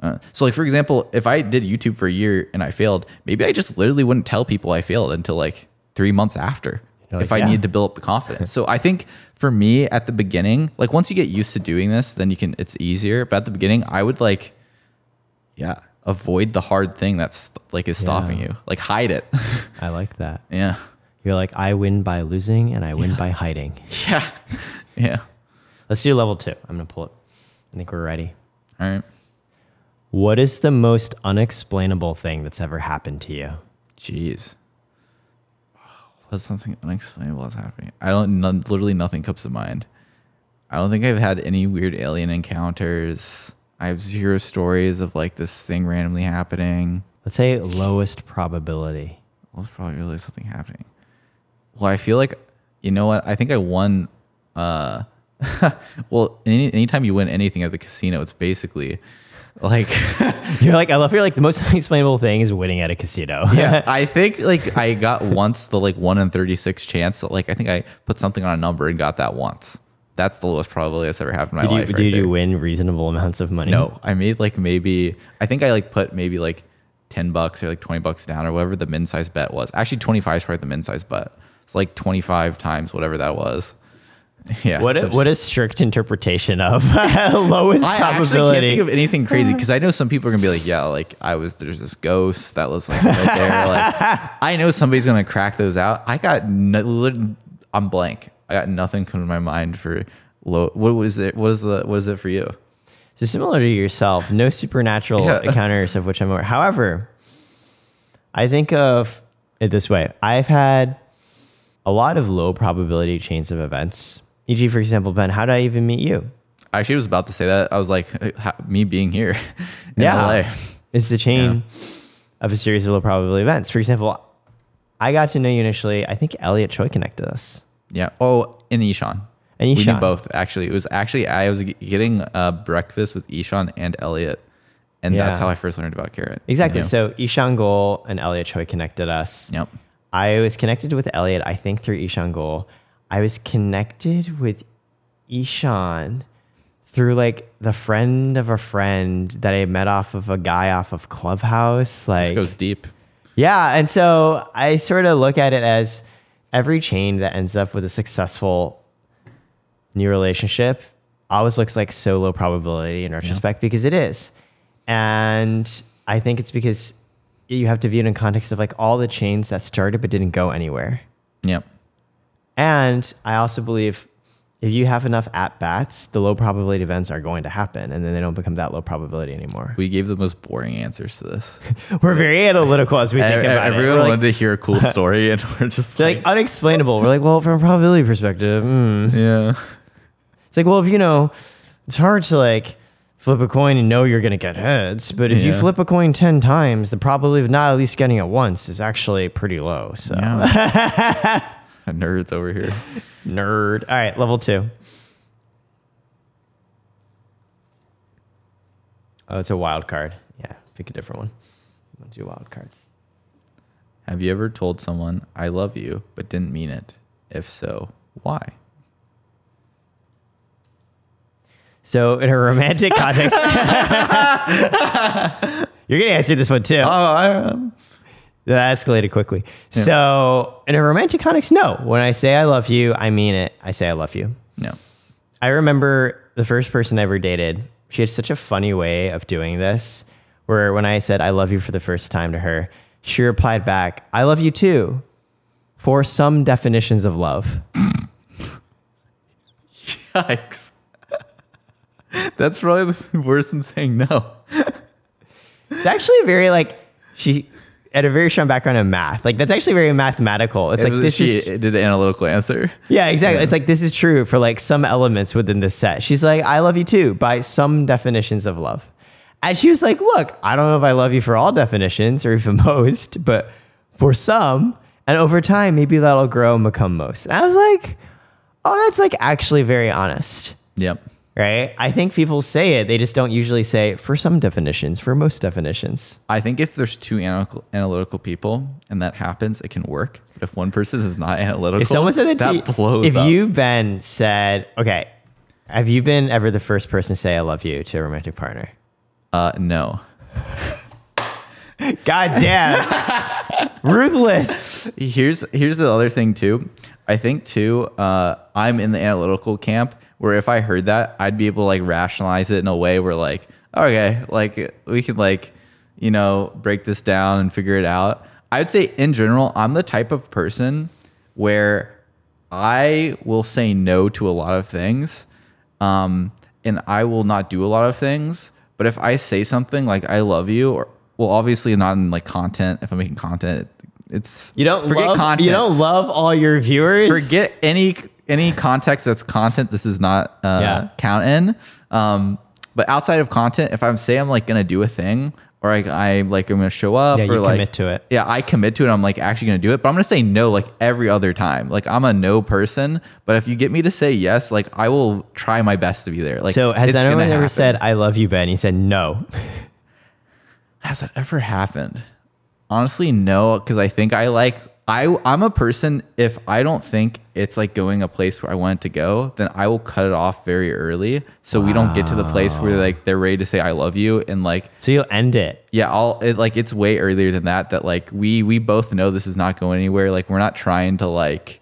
uh, so like for example, if I did YouTube for a year and I failed, maybe I just literally wouldn't tell people I failed until like three months after. You're if like, I yeah. needed to build up the confidence. so I think for me at the beginning, like once you get used to doing this, then you can it's easier. But at the beginning, I would like, yeah, avoid the hard thing that's like is stopping Yeah. you. Like hide it. I like that. yeah. You're like, I win by losing and I win by hiding. Yeah. Yeah. Let's do level two. I'm going to pull it. I think we're ready. All right. What is the most unexplainable thing that's ever happened to you? Jeez. What's something unexplainable that's happening? I don't, none, literally nothing comes to mind. I don't think I've had any weird alien encounters. I have zero stories of like this thing randomly happening. Let's say lowest probability. It's probably really something happening. Well, I feel like, you know what? I think I won. Uh, well, any, anytime you win anything at the casino, it's basically like, You're like, I love you're like, the most unexplainable thing is winning at a casino. yeah, I think like I got once the like one in 36 chance that like, I think I put something on a number and got that once. That's the lowest probability that's ever happened in my did you, life. right did there. you win reasonable amounts of money? No, I made like maybe I think I like put maybe like ten bucks or like twenty bucks down or whatever the min size bet was. Actually, twenty five is probably the min size bet. It's like twenty five times whatever that was. Yeah. What a, what a strict interpretation of lowest I actually can't probability. think of anything crazy because I know some people are gonna be like, yeah, like I was there's this ghost that was like right there. Like I know somebody's gonna crack those out. I got no, I'm blank. I got nothing come to my mind for low. What was it? What is the what is it for you? So similar to yourself, no supernatural Yeah. encounters of which I'm aware. However, I think of it this way: I've had a lot of low probability chains of events. E.g., for example, Ben, how did I even meet you? I actually was about to say that. I was like, me being here in Yeah. LA. It's the chain of a series of low probability events. For example, I got to know you initially. I think Elliot Choi connected us. Yeah. Oh, and Ishan. And We knew both actually. It was actually I was getting uh, breakfast with Ishan and Elliot, and that's how I first learned about Karat. Exactly. Yeah. So Ishan Gol and Elliot Choi connected us. Yep. I was connected with Elliot, I think through Ishan Gol. I was connected with Ishan through like the friend of a friend that I met off of a guy off of Clubhouse. This Like, goes deep. yeah. And so I sort of look at it as every chain that ends up with a successful new relationship always looks like so low probability in retrospect because it is. And I think it's because you have to view it in context of like all the chains that started but didn't go anywhere. Yep. And I also believe if you have enough at bats, the low probability events are going to happen and then they don't become that low probability anymore. We gave the most boring answers to this. We're very analytical as we think about Everyone it. Like, wanted to hear a cool story, and we're just like, like unexplainable. We're like, well, from a probability perspective, hmm. yeah. It's like, well, if you know, it's hard to like flip a coin and know you're going to get heads, but if you flip a coin 10 times, the probability of not at least getting it once is actually pretty low. So, Yeah. Nerds over here. nerd. All right, level two. Oh, it's a wild card. Yeah, pick a different one. I'm gonna do wild cards. Have you ever told someone I love you but didn't mean it? If so, why? So, in a romantic context, you're gonna answer this one too. Oh, I, um, That escalated quickly. Yeah. So, in a romantic context, no. When I say I love you, I mean it. I say I love you. no. I remember the first person I ever dated. She had such a funny way of doing this, where when I said I love you for the first time to her, she replied back, I love you too, for some definitions of love. Yikes. That's probably worse than saying no. It's actually very like she had a very strong background in math. Like that's actually very mathematical. It's It like this she is did an analytical answer. Yeah, exactly. Yeah. It's like this is true for like some elements within the set. She's like, I love you too, by some definitions of love. And she was like, Look, I don't know if I love you for all definitions or even most, but for some, and over time, maybe that'll grow and become most. And I was like, Oh, that's like actually very honest. Yep. Right? I think people say it, they just don't usually say for some definitions, for most definitions. I think if there's two analytical, analytical people and that happens, it can work. But if one person is not analytical, If someone said that, to you, blows if up. you, Ben, said, Okay, have you been ever the first person to say I love you to a romantic partner? uh, no. God damn. Ruthless. Here's here's the other thing too. I think too. Uh, I'm in the analytical camp where if I heard that, I'd be able to like rationalize it in a way where like, okay, like we could like, you know, break this down and figure it out. I'd say in general, I'm the type of person where I will say no to a lot of things, um, and I will not do a lot of things. But if I say something like "I love you," or well, obviously not in like content. If I'm making content, it's You don't forget love, content. You don't love all your viewers. forget any any context that's content. This is not uh, Yeah. count in. Um, but outside of content, if I'm say I'm like gonna do a thing or like I like I'm gonna show up Yeah, or you like commit to it. Yeah, I commit to it. I'm like actually gonna do it, but I'm gonna say no like every other time. Like I'm a no person, but if you get me to say yes, like I will try my best to be there. Like So has anyone ever happen. said I love you, Ben? He said no. Has that ever happened? Honestly, no, because I think I like I I'm a person if I don't think it's like going a place where I want it to go, then I will cut it off very early so we don't get to the place where like they're ready to say I love you and like So you'll end it. yeah, I'll it, like it's way earlier than that that like we we both know this is not going anywhere. Like we're not trying to like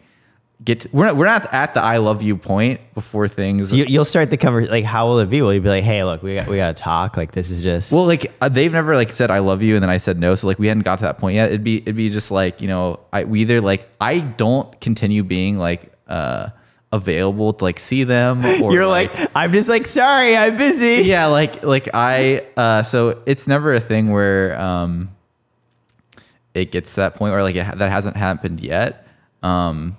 get to, we're not we're not at the I love you point before things. You, you'll start the conversation. Like, how will it be? Will you be like, "Hey, look, we got we got to talk. Like, this is just." well, like uh, they've never like said I love you, and then I said no. So like we hadn't got to that point yet. It'd be it'd be just like you know I we either like I don't continue being like uh available to like see them. Or you're like, I'm just like, sorry, I'm busy. yeah, like like I uh so it's never a thing where um it gets to that point where like it, ha- that hasn't happened yet. Um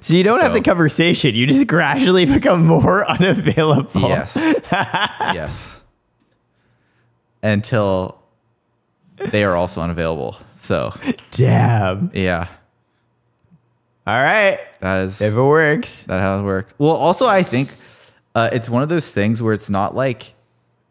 So you don't have the conversation. You just gradually become more unavailable. yes. yes. Until they are also unavailable. So, Damn. yeah. All right. That is If it works. that how it works. Well, also I think uh, it's one of those things where it's not like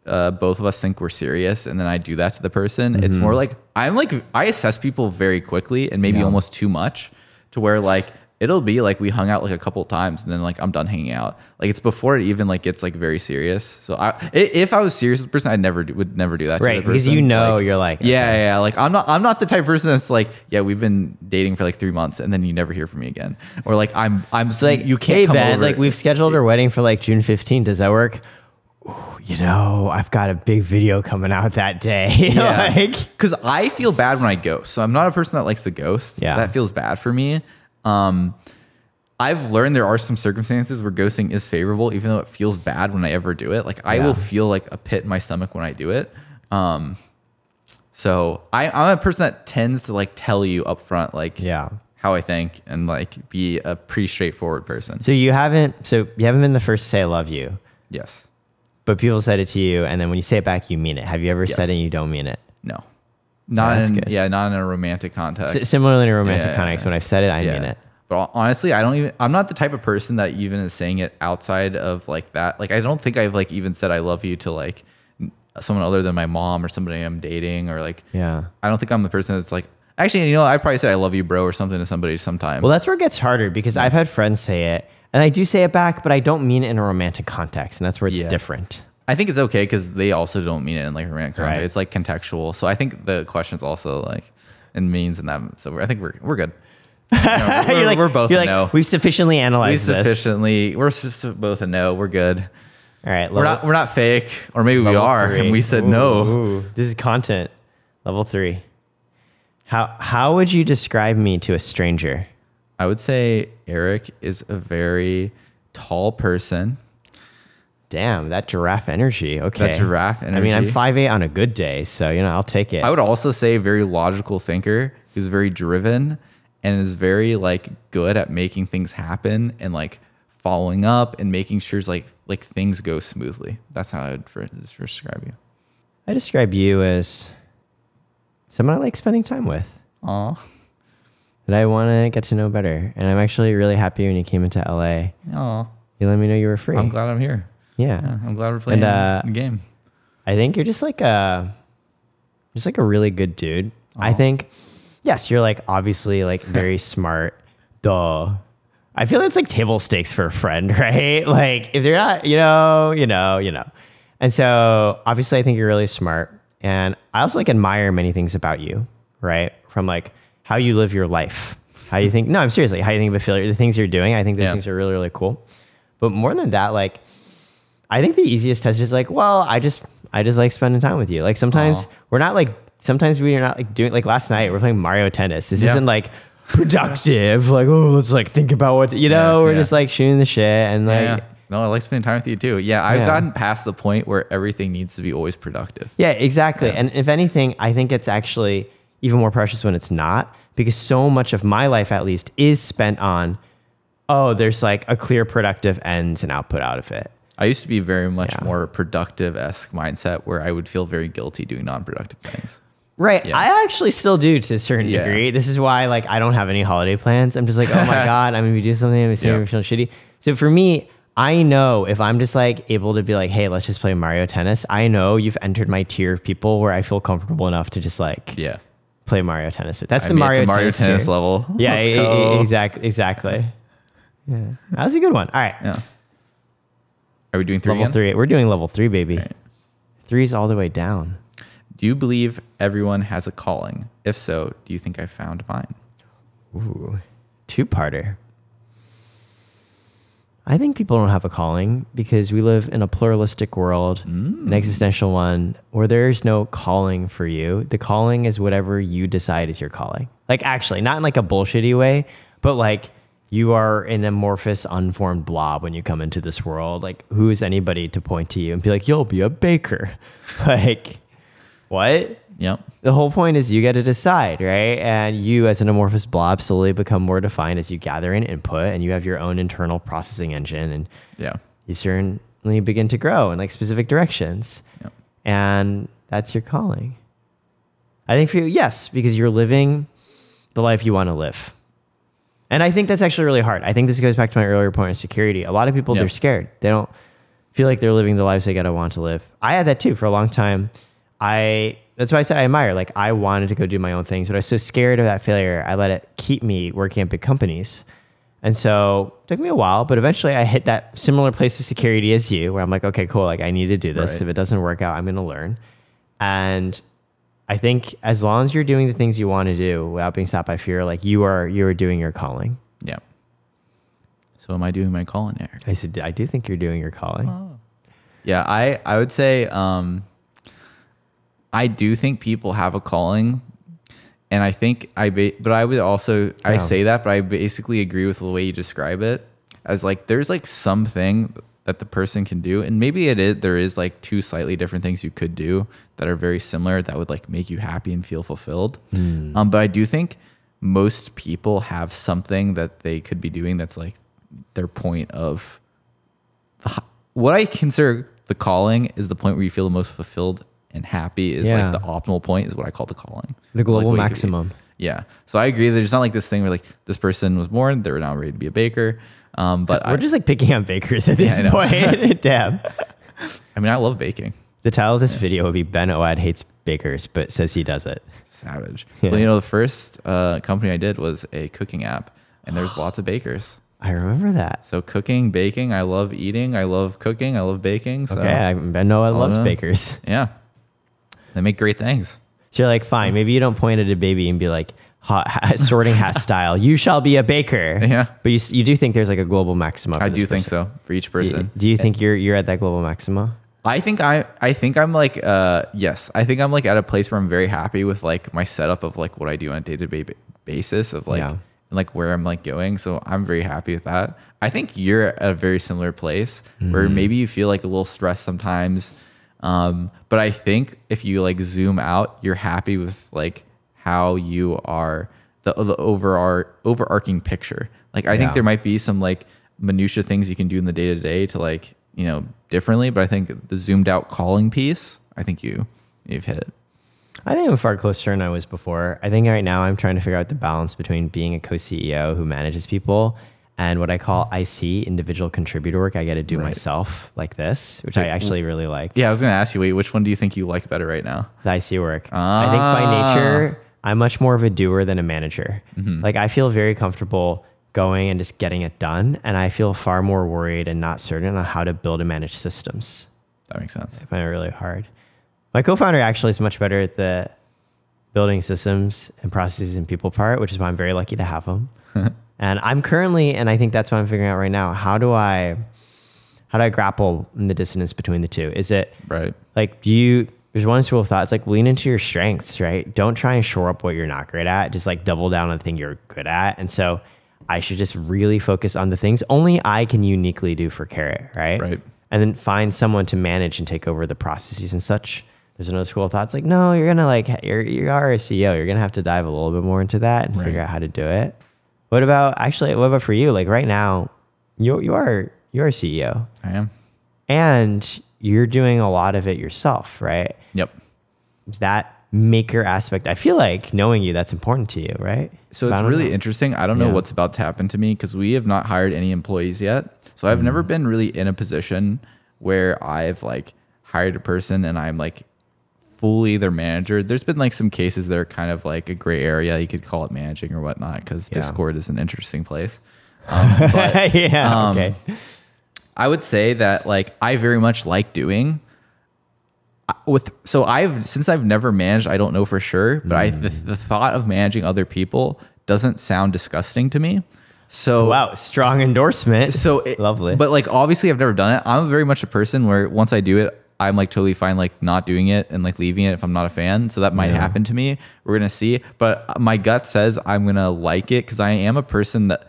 uh, both of us think we're serious, and then I do that to the person. It's more like I'm like I assess people very quickly and maybe Yeah. almost too much, to where like it'll be like we hung out like a couple times and then like I'm done hanging out. Like it's before it even like gets like very serious. So I if I was serious with the person, I never do, would never do that. Right, because you know you're like, yeah, yeah, yeah. Like I'm not I'm not the type of person that's like yeah we've been dating for like three months and then you never hear from me again or like I'm I'm like, you can't hey, come Ben, over. like we've scheduled our wedding for like June 15th. Does that work? Ooh, you know, I've got a big video coming out that day. Yeah. like, because I feel bad when I ghost. So I'm not a person that likes to ghost. Yeah. That feels bad for me. Um, I've learned there are some circumstances where ghosting is favorable, even though it feels bad when I ever do it. Like I Yeah. will feel like a pit in my stomach when I do it. Um, so I, I'm a person that tends to like tell you up front, like yeah. how I think and like be a pretty straightforward person. So you haven't, so you haven't been the first to say I love you, yes. but people said it to you, and then when you say it back, you mean it. Have you ever said it and you don't mean it? No. Not in good. yeah, not in a romantic context. S- similarly in a romantic Yeah. context, when I've said it, I mean it. But honestly, I don't even. I'm not the type of person that even is saying it outside of like that. Like I don't think I've like even said I love you to like someone other than my mom or somebody I'm dating or like. Yeah. I don't think I'm the person that's like. Actually, you know, I probably said I love you, bro, or something to somebody sometime. Well, that's where it gets harder because I've had friends say it, and I do say it back, but I don't mean it in a romantic context, and that's where it's Yeah. different. I think it's okay because they also don't mean it in like a context. Right. It's like contextual. So I think the question's also like in means and that. So I think we're we're good. You know, we're, you're like, we're both you're a like, no. we've sufficiently We analyzed this. sufficiently. We're s- s- both a no. We're good. All right, We're not. We're not fake, or maybe we are, three. and we said Ooh, no. ooh. This is content. Level three. How how would you describe me to a stranger? I would say Eric is a very tall person. Damn, that giraffe energy. Okay. That giraffe energy. I mean, I'm energy. 5'8 on a good day, so you know, I'll take it. I would also say a very logical thinker. who's very driven and is very like good at making things happen and like following up and making sure like like things go smoothly. That's how I would first, first describe you. I describe you as someone I like spending time with. Aw. That I want to get to know better. And I'm actually really happy when you came into LA. Aw. You let me know you were free. I'm glad I'm here. Yeah. Yeah, I'm glad we're playing and, uh, the game. I think you're just like a just like a really good dude. I think yes, you're like obviously like very smart. Duh. I feel it's like table stakes for a friend, right? Like if they're not, you know, you know, you know. And so obviously I think you're really smart. And I also like admire many things about you, right? From like how you live your life. How you think no, I'm seriously, how you think of affiliate, the things you're doing. I think those Yeah. things are really, really cool. But more than that, like I think the easiest test is like, well, I just I just like spending time with you. Like sometimes Aw. we're not like sometimes we're not like doing like last night we're playing Mario Tennis. This Yeah. isn't like productive. like oh let's like think about what you know. Yeah, we're yeah. just like shooting the shit and like yeah. No, I like spending time with you too. Yeah, I've Yeah. gotten past the point where everything needs to be always productive. Yeah, exactly. And if anything, I think it's actually even more precious when it's not because so much of my life, at least, is spent on, oh, there's like a clear productive ends and output out of it. I used to be very much Yeah. more productive esque mindset where I would feel very guilty doing non productive things. Right. Yeah. I actually still do to a certain Yeah. degree. This is why like I don't have any holiday plans. I'm just like, oh my God, I'm gonna be doing something, I'm gonna be feeling shitty. So for me, I know if I'm just like able to be like, hey, let's just play Mario Tennis, I know you've entered my tier of people where I feel comfortable enough to just like Yeah. play Mario Tennis. That's I the Mario, Mario Tennis, tennis level. Yeah, Let's e- exactly, exactly. Yeah, that was a good one. All right, Yeah. Are we doing three level again? three. We're doing level three, baby. Right. Three's all the way down. Do you believe everyone has a calling? If so, do you think I found mine? Ooh, two parter. I think people don't have a calling because we live in a pluralistic world, an mm. existential one, where there's no calling for you. The calling is whatever you decide is your calling. Like, actually, not in like a bullshitty way, but like you are an amorphous, unformed blob when you come into this world. Like, who is anybody to point to you and be like, you'll be a baker? like, what? Yep. The whole point is you get to decide, right? And you, as an amorphous blob, slowly become more defined as you gather in input and you have your own internal processing engine and Yeah. you certainly begin to grow in like specific directions. Yep. And that's your calling. I think for you, yes, because you're living the life you want to live. And I think that's actually really hard. I think this goes back to my earlier point of security. A lot of people, Yep. they're scared. They don't feel like they're living the lives they gotta want to live. I had that too for a long time. I that's why I said I admire. Like I wanted to go do my own things, but I was so scared of that failure. I let it keep me working at big companies. And so it took me a while, but eventually I hit that similar place of security as you, where I'm like, okay, cool. Like I need to do this. Right. If it doesn't work out, I'm gonna learn. And I think as long as you're doing the things you want to do without being stopped by fear, like you are you are doing your calling. Yeah. So am I doing my calling, Eric? I said, I do think you're doing your calling. Yeah, I I would say um, I do think people have a calling, and I think I ba- but I would also I say that, but I basically agree with the way you describe it as like there's like something that the person can do, and maybe it is there is like two slightly different things you could do that are very similar that would like make you happy and feel fulfilled. Um, but I do think most people have something that they could be doing that's like their point of what I consider the calling is the point where you feel the most fulfilled and happy is Yeah. like the optimal point is what I call the calling. The global Like what you could be- maximum. Yeah. So I agree. There's not like this thing where like this person was born, they're now ready to be a baker. Um, but We're I, just like picking on bakers at this know. point. Damn. I mean, I love baking. The title of this video would be Ben Awad hates bakers, but says he does it. Savage. Yeah. Well, you know, the first uh, company I did was a cooking app, and there's lots of bakers. I remember that. So cooking, baking, I love eating, I love cooking, I love baking. So Okay, I, Ben Awad loves bakers. yeah, they make great things. So you're like, fine, maybe you don't point at a baby and be like, hot, ha, sorting hat style, you shall be a baker. Yeah. But you, you do think there's like a global maxima. for I do think so for each Do you, person. do you think you're you're at that global maxima? I think I I think I'm like uh yes I think I'm like at a place where I'm very happy with like my setup of like what I do on a day to day basis of like Yeah. and like where I'm like going so I'm very happy with that. I think you're at a very similar place where maybe you feel like a little stressed sometimes, um, but I think if you like zoom out, you're happy with like how you are the the over overarching picture. Like I Yeah. think there might be some like minutia things you can do in the day to day to like you know differently but i think the zoomed out calling piece i think you you've hit it I think I'm far closer than I was before. I think right now I'm trying to figure out the balance between being a co-CEO who manages people and what I call IC, individual contributor work I get to do Right. myself like this, which I actually really like. yeah i was gonna ask you wait which one do you think you like better right now the IC work. I think by Ah. nature, I'm much more of a doer than a manager. Mm-hmm. Like I feel very comfortable going and just getting it done, and I feel far more worried and not certain on how to build and manage systems. that makes sense I find it really hard. My co-founder actually is much better at the building systems and processes and people part, which is why I'm very lucky to have him. and I'm currently, and I think that's what I'm figuring out right now. How do I, how do I grapple in the dissonance between the two? Is it right like do you there's one school of thought it's like lean into your strengths right? Don't try and shore up what you're not great at just like double down on the thing you're good at. And so i should just really focus on the things only i can uniquely do for Karat right? Right. and then find someone to manage and take over the processes and such. There's another school of thought it's like no you're gonna like you're you are a ceo you're gonna have to dive a little bit more into that and Right. figure out how to do it. What about actually what about for you? Like right now you you are you're a ceo i am. And you're doing a lot of it yourself, right? Yep That maker aspect, I feel like knowing you, that's important to you, right? so But it's really know. interesting i don't know what's about to happen to me because we have not hired any employees yet so i've Mm. never been really in a position where i've like hired a person and i'm like fully their manager there's been like some cases that are kind of like a gray area you could call it managing or whatnot because Yeah. discord is an interesting place um, but yeah. Um, okay. I would say that like I very much like doing with so I've since I've never managed I don't know for sure but I the, mm. the thought of managing other people doesn't sound disgusting to me So Wow, strong endorsement. so it, Lovely. But like obviously I've never done it. I'm very much a person where once I do it, I'm like totally fine like not doing it and like leaving it if I'm not a fan. So that might Yeah. happen to me. We're gonna see. But my gut says I'm gonna like it because I am a person that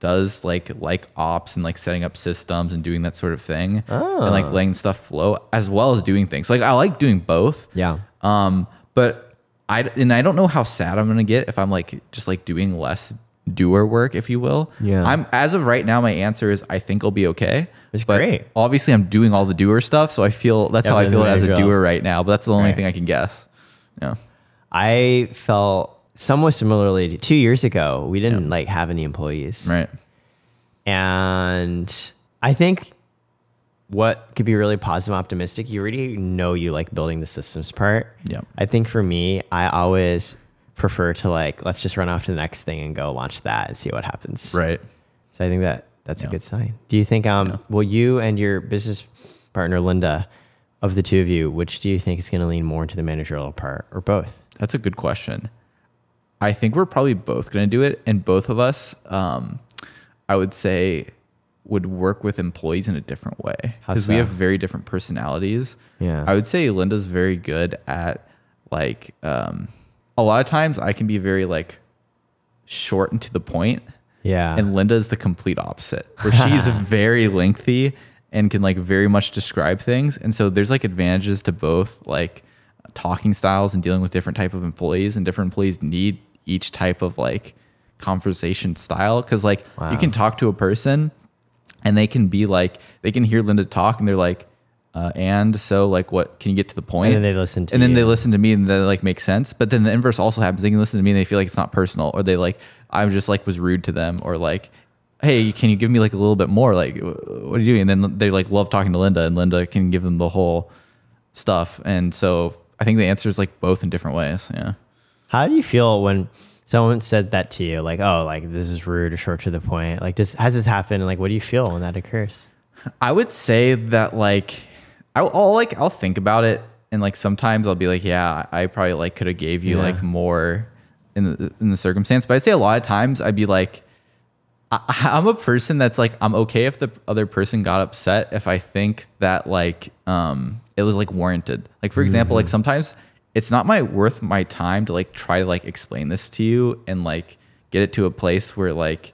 does like like ops and like setting up systems and doing that sort of thing and like Oh. letting stuff flow as well as doing things. Like I like doing both. yeah. Um, but I and I don't know how sad I'm gonna get if I'm like just like doing less doer work, if you will. Yeah. I'm as of right now, my answer is I think I'll be okay. It's but great. Obviously, I'm doing all the doer stuff, so I feel that's Yeah, how I feel as a doer right now. But that's the only Right. thing I can guess. Yeah. I felt somewhat similarly. Two years ago, we didn't like have any employees. Right. And I think what could be really positive and optimistic, you already know you like building the systems part. Yeah. I think for me, I always prefer to like, let's just run off to the next thing and go launch that and see what happens. Right. So I think that that's Yeah. a good sign. Do you think, um, Yeah. will you and your business partner, Linda, of the two of you, which do you think is going to lean more into the managerial part or both? That's a good question. I think we're probably both going to do it, and both of us, um, I would say, would work with employees in a different way because we have very different personalities. Yeah. I would say Linda's very good at like um, a lot of times I can be very like short and to the point, Yeah. and Linda's the complete opposite, where she's very lengthy and can like very much describe things. And so there's like advantages to both like talking styles and dealing with different type of employees and different employees need each type of like conversation style. Cause like Wow. you can talk to a person and they can be like, they can hear Linda talk and they're like, uh, and so like what can you get to the point? Then they listen to and then you. they listen to me and then like makes sense. But then the inverse also happens. They can listen to me and they feel like it's not personal or they like I'm just like was rude to them or like hey can you give me like a little bit more? Like what are you doing? And then they like love talking to linda and linda can give them the whole stuff. And so i think the answer is like both in different ways. Yeah How do you feel when someone said that to you? Like, oh, like this is rude or short to the point. Like, does has this happened? Like, what do you feel when that occurs? I would say that like I'll, I'll like I'll think about it and like sometimes I'll be like yeah I probably like could have gave you Yeah. like more in the in the circumstance but I'd say a lot of times I'd be like I, I'm a person that's like I'm okay if the other person got upset if I think that like um it was like warranted like for example like sometimes it's not my worth my time to like try to like explain this to you and like get it to a place where like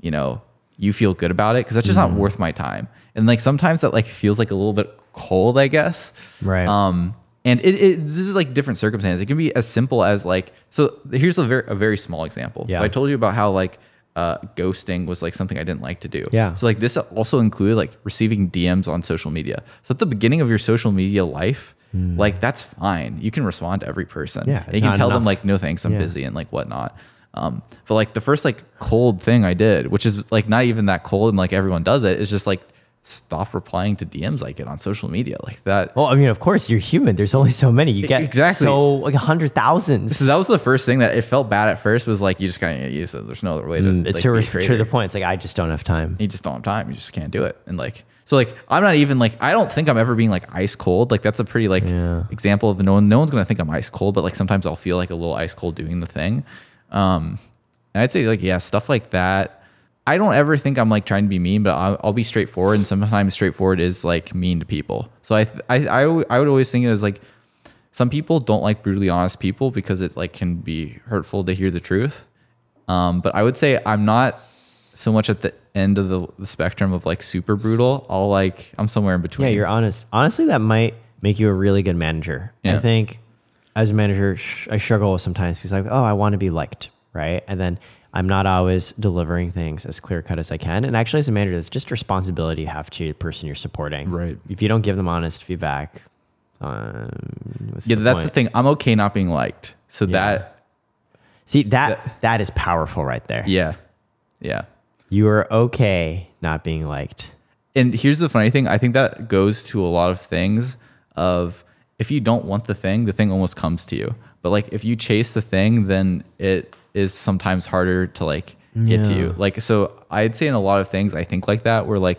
you know you feel good about it because that's just not worth my time. And like sometimes that like feels like a little bit cold i guess. Right. um and it, it this is like different circumstances. It can be as simple as like so here's a very a very small example. Yeah. so i told you about how like uh ghosting was like something i didn't like to do. Yeah. so like this also included like receiving dms on social media. So at the beginning of your social media life like that's fine you can respond to every person. Yeah, you can tell them like no thanks i'm Yeah. busy and like whatnot um but like the first like cold thing i did which is like not even that cold and like everyone does it is just like stop replying to dms i get on social media like that Well, I mean, of course, you're human. There's only so many. You get Exactly. so like a hundred thousands. so that was the first thing that it felt bad at first was like you just kind of get used to it. there's no other way to Mm, it's like, be to the point. It's like I just don't have time. you just don't have time you just can't do it and like so like i'm not even like i don't think i'm ever being like ice cold. Like that's a pretty like Yeah. example of the no one no one's gonna think i'm ice cold but like sometimes i'll feel like a little ice cold doing the thing. Um and i'd say like yeah stuff like that. I don't ever think i'm like trying to be mean but i'll, I'll be straightforward and sometimes straightforward is like mean to people. So i i i, I would always think it as like some people don't like brutally honest people because it like can be hurtful to hear the truth. Um, but I would say I'm not so much at the end of the, the spectrum of like super brutal. I'll like I'm somewhere in between. Yeah, you're honest. Honestly, that might make you a really good manager. I think as a manager, sh- I struggle with sometimes because like, oh, I want to be liked, right? And then I'm not always delivering things as clear cut as I can. And actually, as a manager, it's just responsibility you have to the person you're supporting. Right. If you don't give them honest feedback, um, yeah, that's the thing. I'm okay not being liked. So that See that That- that is powerful right there. yeah, yeah. You are okay not being liked. And here's the funny thing. I think that goes to a lot of things. Of if you don't want the thing, the thing almost comes to you. But like if you chase the thing, then it is sometimes harder to like get to you. Like so, I'd say in a lot of things, I think like that. Where like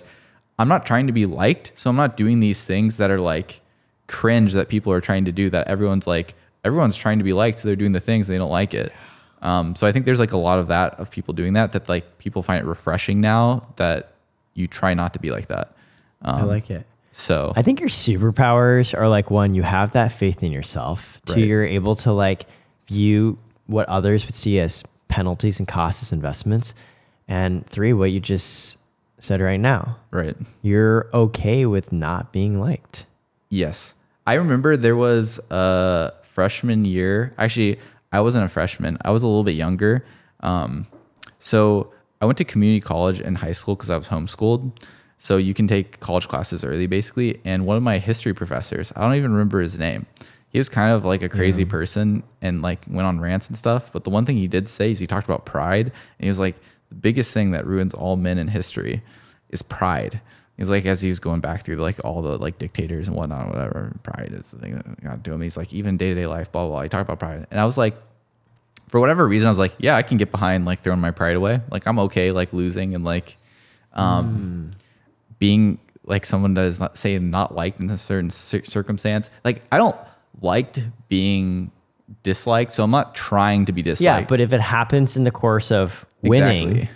I'm not trying to be liked, so I'm not doing these things that are like cringe that people are trying to do. That everyone's like everyone's trying to be liked, so they're doing the things they don't like it. Um, so I think there's like a lot of that of people doing that that like people find it refreshing now that you try not to be like that. Um, I like it. so I think your superpowers are like one, you have that faith in yourself. Two, Right. you're able to like view what others would see as penalties and costs as investments. And three, what you just said right now. right. You're okay with not being liked. Yes. I remember there was a freshman year. Actually, I wasn't a freshman. I was a little bit younger. Um, so I went to community college in high school because I was homeschooled. So you can take college classes early, basically. And one of my history professors, I don't even remember his name. He was kind of like a crazy person and like went on rants and stuff. But the one thing he did say is he talked about pride. And he was like, the biggest thing that ruins all men in history is pride. He's like, as he's going back through like all the like dictators and whatnot, whatever, pride is the thing that got to him. He's like, even day to day life, blah, blah, blah. He talked about pride. And I was like, for whatever reason, I was like, yeah, I can get behind like throwing my pride away. Like, I'm okay, like losing and like um, being like someone that is not say not liked in a certain cir- circumstance. Like, I don't liked being disliked, so I'm not trying to be disliked. Yeah, but if it happens in the course of winning, Exactly.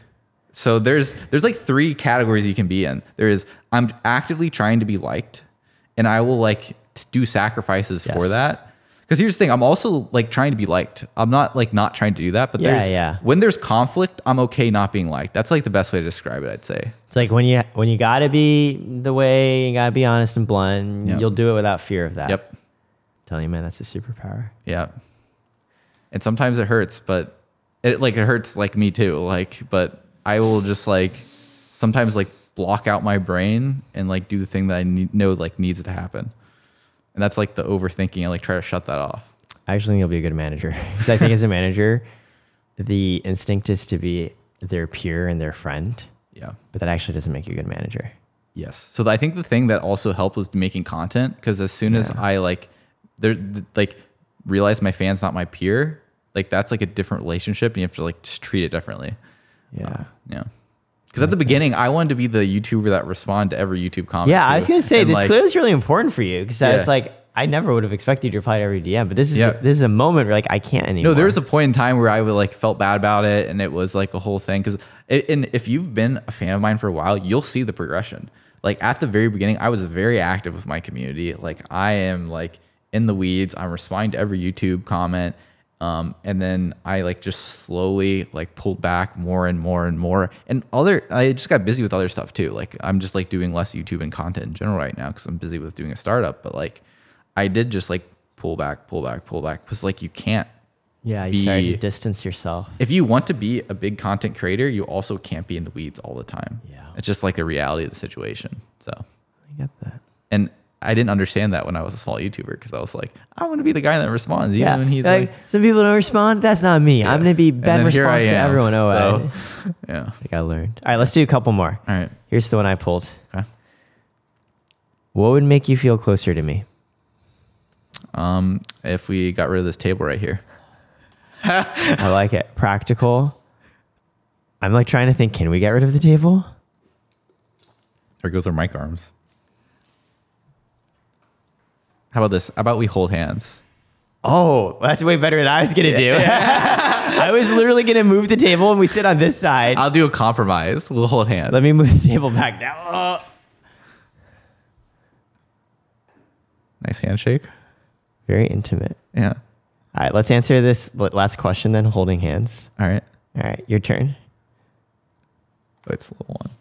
So there's there's like three categories you can be in. There is I'm actively trying to be liked, and I will like do sacrifices for that. Because here's the thing, I'm also like trying to be liked. I'm not like not trying to do that, but Yeah, there's yeah. when there's conflict, I'm okay not being liked. That's like the best way to describe it, I'd say. it's like when you when you gotta be the way, you gotta be honest and blunt, Yep. you'll do it without fear of that. Yep. Telling you, man, that's a superpower. Yeah. And sometimes it hurts, but it like it hurts like me too. Like, but I will just like sometimes like block out my brain and like do the thing that I need, know like needs to happen. And that's like the overthinking. I like try to shut that off. I actually think you'll be a good manager because I think as a manager, the instinct is to be their peer and their friend, Yeah. but that actually doesn't make you a good manager. Yes. So I think the thing that also helped was making content because as soon as I like, there th- like realize my fan's not my peer, like that's like a different relationship, and you have to like just treat it differently. Yeah. Uh, yeah. Because at the beginning, I wanted to be the YouTuber that respond to every YouTube comment. Yeah, I was gonna say And, this like, clearly is really important for you because Yeah. it's like I never would have expected you to reply to every DM, but this is Yeah. this is a moment where like I can't anymore. No, there was a point in time where I would like felt bad about it, and it was like a whole thing. Because and if you've been a fan of mine for a while, you'll see the progression. Like at the very beginning, I was very active with my community. Like I am like in the weeds. I'm responding to every YouTube comment, um, and then I like just slowly like pulled back more and more and more. And other, I just got busy with other stuff too. Like I'm just like doing less YouTube and content in general right now because I'm busy with doing a startup. But like I did just like pull back, pull back, pull back because like you can't yeah, you started to distance yourself. if you want to be a big content creator, you also can't be in the weeds all the time. Yeah. It's just like the reality of the situation. So, I get that. and I didn't understand that when I was a small YouTuber because I was like, I want to be the guy that responds. Even Yeah, when he's like, like, some people don't respond. That's not me. I'm gonna be Ben response to everyone. Oh, So, yeah. I think I learned. All right, let's do a couple more. All right. Here's the one I pulled. Okay. What would make you feel closer to me? Um, if we got rid of this table right here, I like it. Practical. I'm like trying to think. Can we get rid of the table? there goes our mic arms. How about this? How about we hold hands? Oh, that's way better than I was gonna do. I was literally gonna move the table and we sit on this side. I'll do a compromise. We'll hold hands. Let me move the table back now. Oh. nice handshake. Very intimate. Yeah. All right, let's answer this last question then, holding hands. All right. All right, your turn. Oh, it's a little one.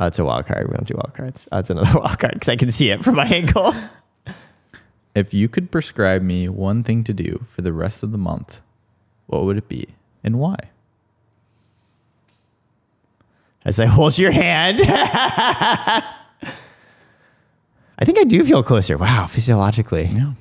Oh, it's a wild card. We don't do wild cards. Oh, it's another wild card because I can see it from my angle. If you could prescribe me one thing to do for the rest of the month, what would it be and why? As I hold your hand. I think I do feel closer. Wow, physiologically. Yeah.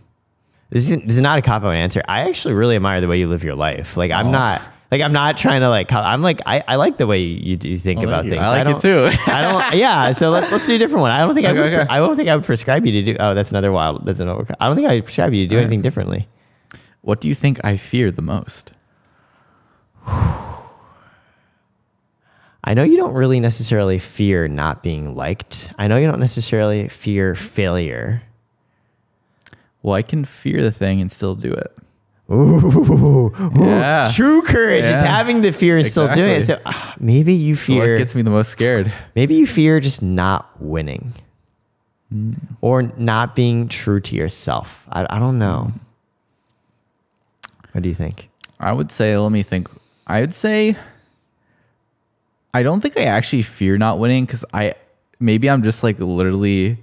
This is this is not a cop out answer. I actually really admire the way you live your life. Like I'm Oh. not like I'm not trying to like. I'm like I, I like the way you, you think Oh, about you. things. I like it don't- too. I don't. Yeah. So let's let's do a different one. I don't think I Okay, would. okay. I don't think I would prescribe you to do. Oh, that's another wild. That's another. I don't think I would prescribe you to do All right. anything differently. What do you think I fear the most? I know you don't really necessarily fear not being liked. I know you don't necessarily fear failure. Well, I can fear the thing and still do it. Ooh, ooh, Yeah. true courage is having the fear and still doing it. So Exactly. ah, maybe you fear. what gets me the most scared? maybe you fear just not winning Hmm. or not being true to yourself. I, I don't know. What do you think? I would say, let me think. I would say, I don't think I actually fear not winning because I maybe I'm just like literally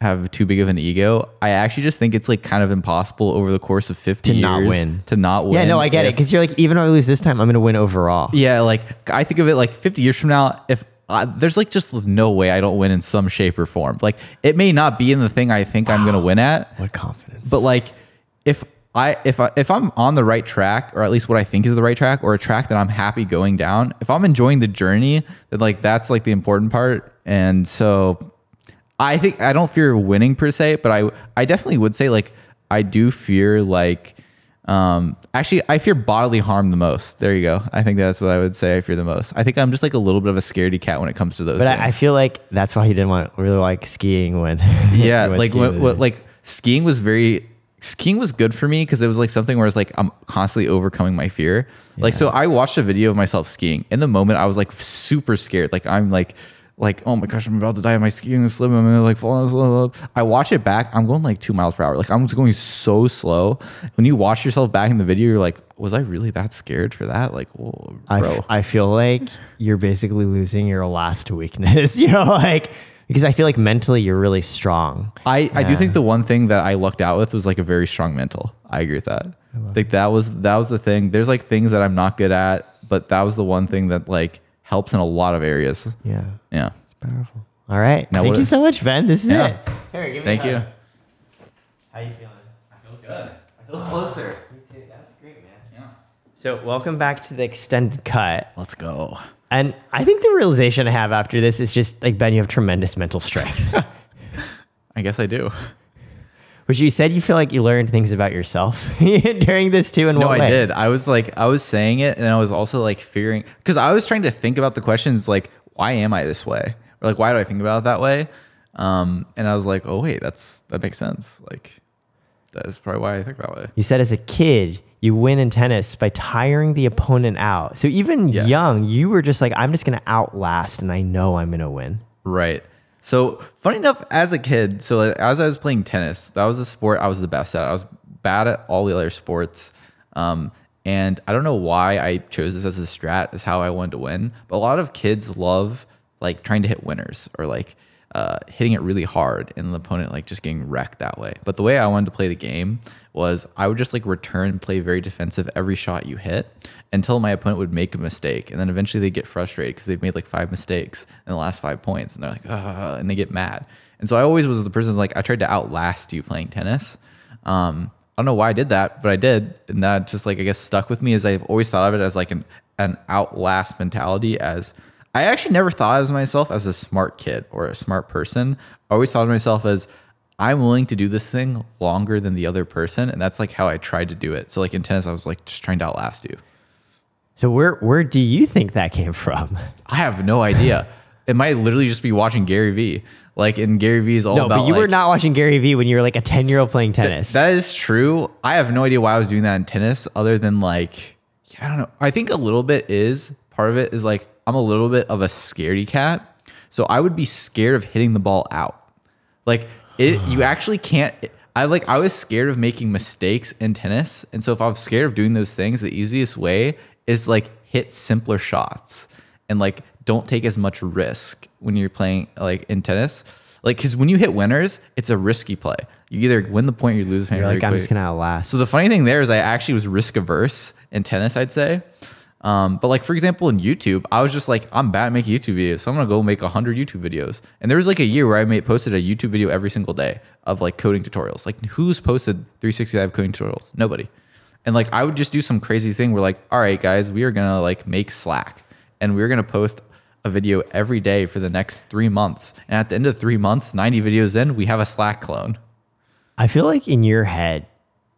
have too big of an ego. I actually just think it's like kind of impossible over the course of 50 To years not win. to not win. yeah, no, I get it because you're like, even if I lose this time, I'm going to win overall. Yeah, like I think of it like 50 years from now, if I, there's like just no way I don't win in some shape or form. Like it may not be in the thing I think I'm gonna win at, What confidence. but like if I if I if I'm on the right track, or at least what I think is the right track, or a track that I'm happy going down, if I'm enjoying the journey, then like that's like the important part. And so I think I don't fear winning per se, but I I definitely would say like I do fear like um actually I fear bodily harm the most. There you go. I think that's what I would say I fear the most. I think I'm just like a little bit of a scaredy cat when it comes to those But. I, I feel like that's why he didn't want really like skiing when. yeah, he went like skiing what, what like skiing was very skiing was good for me because it was like something where it's like I'm constantly overcoming my fear. Like so I watched a video of myself skiing. In the moment I was like super scared. Like I'm like like oh my gosh I'm about to die. I skiing a slip? I'm gonna like fall. I watch it back. I'm going like two miles per hour. Like I'm just going so slow. When you watch yourself back in the video, you're like, was I really that scared for that? Like, whoa, I, bro. I feel like you're basically losing your last weakness. You know, like because I feel like mentally you're really strong. I, I do think the one thing that I lucked out with was like a very strong mental. I agree with that. Like that was that was the thing. There's like things that I'm not good at, but that was the one thing that like helps in a lot of areas. Yeah, Yeah. It's powerful. All right, Now thank what- you so much, Ben. This is Yeah. it. Here, give me Thank a you. hug. How you feeling? I feel good. I feel oh, closer. Me too. That's great, man. Yeah. So, welcome back to the extended cut. Let's go. And I think the realization I have after this is just like Ben, you have tremendous mental strength. I guess I do. Which you said you feel like you learned things about yourself during this too. In No, what I did. I was like, I was saying it, and I was also like fearing because I was trying to think about the questions like, why am I this way, or like, why do I think about it that way? Um, and I was like, oh wait, that's that makes sense. Like, that is probably why I think that way. You said as a kid, you win in tennis by tiring the opponent out. So even Yes. young, you were just like, I'm just going to outlast and I know I'm going to win. Right. So funny enough, as a kid, so as I was playing tennis, that was a sport I was the best at. I was bad at all the other sports. Um, and I don't know why I chose this as a strat, is how I wanted to win. But a lot of kids love like trying to hit winners or like uh, hitting it really hard and the opponent like just getting wrecked that way. But the way I wanted to play the game was I would just like return and play very defensive every shot you hit until my opponent would make a mistake. And then eventually they get frustrated because they've made like five mistakes in the last five points and they're like, ah, and they get mad. And so I always was the person like, I tried to outlast you playing tennis. Um, I don't know why I did that, but I did. And that just like, I guess stuck with me as I've always thought of it as like an, an outlast mentality as I actually never thought of myself as a smart kid or a smart person. I always thought of myself as I'm willing to do this thing longer than the other person. And that's like how I tried to do it. So like in tennis, I was like just trying to outlast you. So where, where do you think that came from? I have no idea. it might literally just be watching Gary Vee. Like in Gary Vee is all No, about but you were not watching Gary Vee when you were like a 10 year old playing tennis. That is true. I have no idea why I was doing that in tennis, other than like, I don't know. I think a little bit is part of it is like I'm a little bit of a scaredy cat, so I would be scared of hitting the ball out. Like it, you actually can't. I like I was scared of making mistakes in tennis, and so if I was scared of doing those things, the easiest way is like hit simpler shots and like don't take as much risk when you're playing like in tennis. Like, because when you hit winners, it's a risky play. You either win the point or you lose the point. You're like, I'm quick. just going to outlast. So the funny thing there is I actually was risk averse in tennis, I'd say. Um, but like for example, in YouTube, I was just like, I'm bad at making YouTube videos, so I'm gonna go make hundred YouTube videos. And there was like a year where I made posted a YouTube video every single day of like coding tutorials. Like who's posted 365 coding tutorials? Nobody. And like I would just do some crazy thing where like, all right, guys, we are gonna like make Slack, and we're gonna post a video every day for the next three months. And at the end of three months, 90 videos in, we have a Slack clone. I feel like in your head,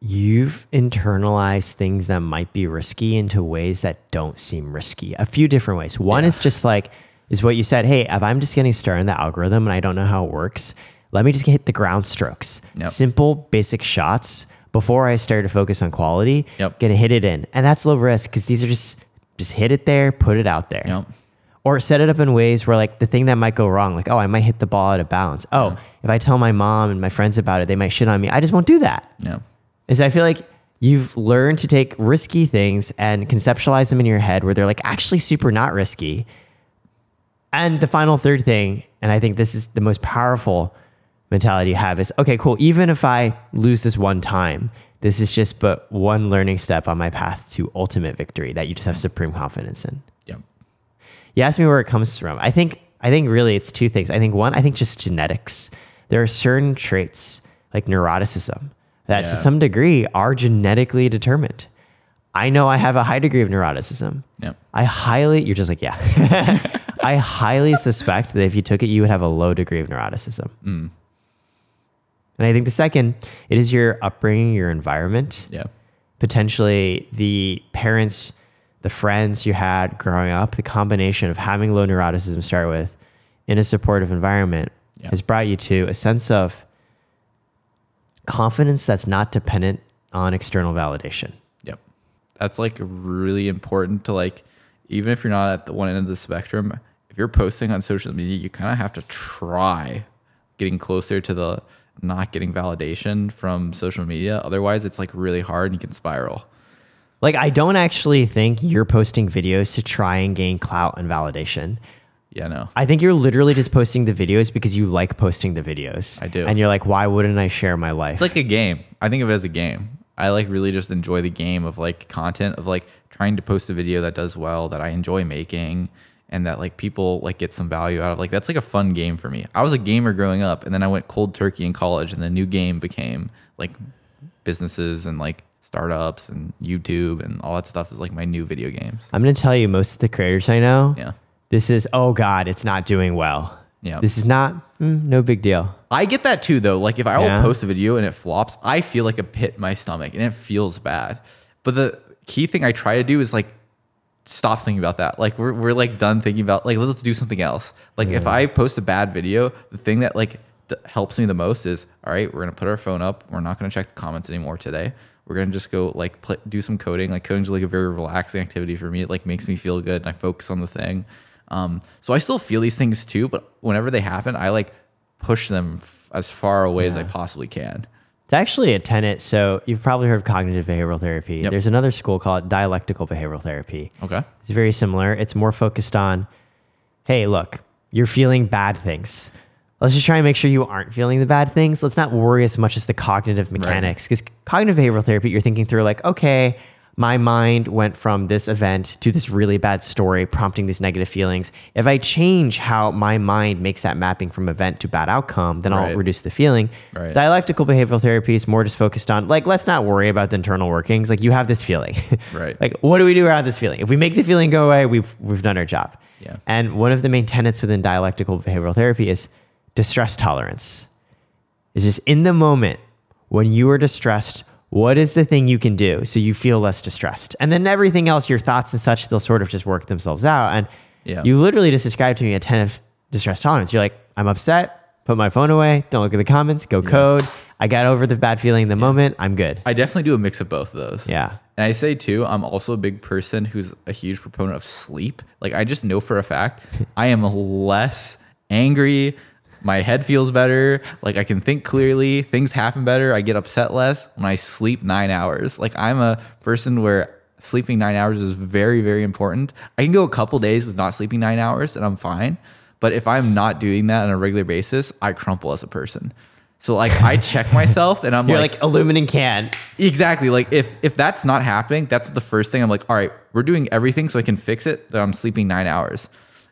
you've internalized things that might be risky into ways that don't seem risky. A few different ways. One Yeah. is just like, is what you said. Hey, if I'm just getting started in the algorithm and I don't know how it works, let me just hit the ground strokes. Yep. Simple, basic shots. before I started to focus on quality. Yep. Gonna hit it in, and that's low risk because these are just just hit it there, put it out there. Yep. Or set it up in ways where like the thing that might go wrong, like oh I might hit the ball out of bounds. Oh, if I tell my mom and my friends about it, they might shit on me. I just won't do that. Yeah. Is I feel like you've learned to take risky things and conceptualize them in your head where they're like actually super not risky. And the final third thing, and I think this is the most powerful mentality you have is okay, cool. Even if I lose this one time, this is just but one learning step on my path to ultimate victory that you just have supreme confidence in. Yep. You asked me where it comes from. I think I think really it's two things. I think one, I think just genetics. There are certain traits like neuroticism that to some degree are genetically determined. I know I have a high degree of neuroticism. Yep. I highly you're just like, yeah. I highly suspect that if you took it, you would have a low degree of neuroticism. Mm. And I think the second, it is your upbringing, your environment Yeah. potentially the parents, the friends you had growing up, the combination of having low neuroticism start with in a supportive environment Yeah. has brought you to a sense of confidence that's not dependent on external validation. Yep. That's like really important to like, even if you're not at the one end of the spectrum, if you're posting on social media, you kind of have to try getting closer to the not getting validation from social media. Otherwise, it's like really hard and you can spiral. Like, I don't actually think you're posting videos to try and gain clout and validation. Yeah, no. I think you're literally just posting the videos because you like posting the videos. I do. And you're like, why wouldn't I share my life? It's like a game. I think of it as a game. I like really just enjoy the game of like content of like trying to post a video that does well that I enjoy making and that like people like get some value out of. Like that's like a fun game for me. I was a gamer growing up and then I went cold turkey in college and the new game became like businesses and like startups and YouTube and all that stuff is like my new video games. I'm going to tell you, most of the creators I know, Yeah. This is, oh God, it's not doing well. Yeah. This is not, mm, no big deal. I get that too, though. Like if I Yeah. will post a video and it flops, I feel like a pit in my stomach and it feels bad. But the key thing I try to do is like stop thinking about that. Like we're, we're like done thinking about like let's do something else. Like if I post a bad video, the thing that like helps me the most is all right. We're gonna put our phone up. We're not gonna check the comments anymore today. We're gonna just go like pl- do some coding. Like coding's like a very relaxing activity for me. It like makes me feel good and I focus on the thing. Um, so I still feel these things too, but whenever they happen, I like push them f- as far away as I possibly can. It's actually a tenet. So you've probably heard of cognitive behavioral therapy. Yep. There's another school called dialectical behavioral therapy. Okay. It's very similar. It's more focused on, hey, look, you're feeling bad things. Let's just try and make sure you aren't feeling the bad things. Let's not worry as much as the cognitive mechanics. Because cognitive behavioral therapy, you're thinking through like, okay, my mind went from this event to this really bad story, prompting these negative feelings. If I change how my mind makes that mapping from event to bad outcome, then I'll reduce the feeling. Right. Dialectical behavioral therapy is more just focused on like, let's not worry about the internal workings. Like you have this feeling. Right. like what do we do around this feeling? If we make the feeling go away, we've we've done our job. Yeah. And one of the main tenets within dialectical behavioral therapy is distress tolerance. Is just in the moment when you are distressed, what is the thing you can do so you feel less distressed? And then everything else, your thoughts and such, they'll sort of just work themselves out. And Yeah. you literally just described to me a tenet of distress tolerance. You're like, I'm upset, put my phone away, don't look at the comments, go code. I got over the bad feeling in the moment, I'm good. I definitely do a mix of both of those. Yeah. And I say too, I'm also a big person who's a huge proponent of sleep. Like I just know for a fact I am less angry. My head feels better. Like I can think clearly. Things happen better. I get upset less when I sleep nine hours. Like I'm a person where sleeping nine hours is very, very important. I can go a couple days with not sleeping nine hours and I'm fine. But if I'm not doing that on a regular basis, I crumple as a person. So like I check myself and I'm like You're like like aluminum can. Exactly. Like if if that's not happening, that's the first thing I'm like, all right, we're doing everything so I can fix it that I'm sleeping nine hours.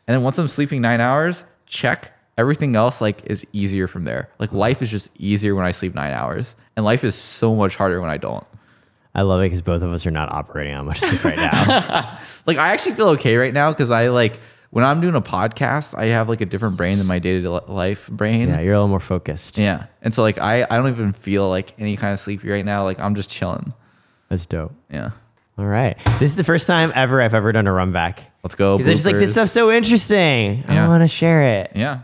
And then once I'm sleeping nine hours, check everything else like is easier from there. Like mm-hmm. life is just easier when I sleep nine hours. And life is so much harder when I don't. I love it because both of us are not operating on much sleep right now. Like I actually feel okay right now because I like when I'm doing a podcast, I have like a different brain than my day to life brain. yeah, you're a little more focused. Yeah. And so like I, I don't even feel like any kind of sleepy right now. Like I'm just chilling. That's dope. Yeah. All right. This is the first time ever I've ever done a run back. Let's go. Because I just like this stuff's so interesting. I want to share it. Yeah.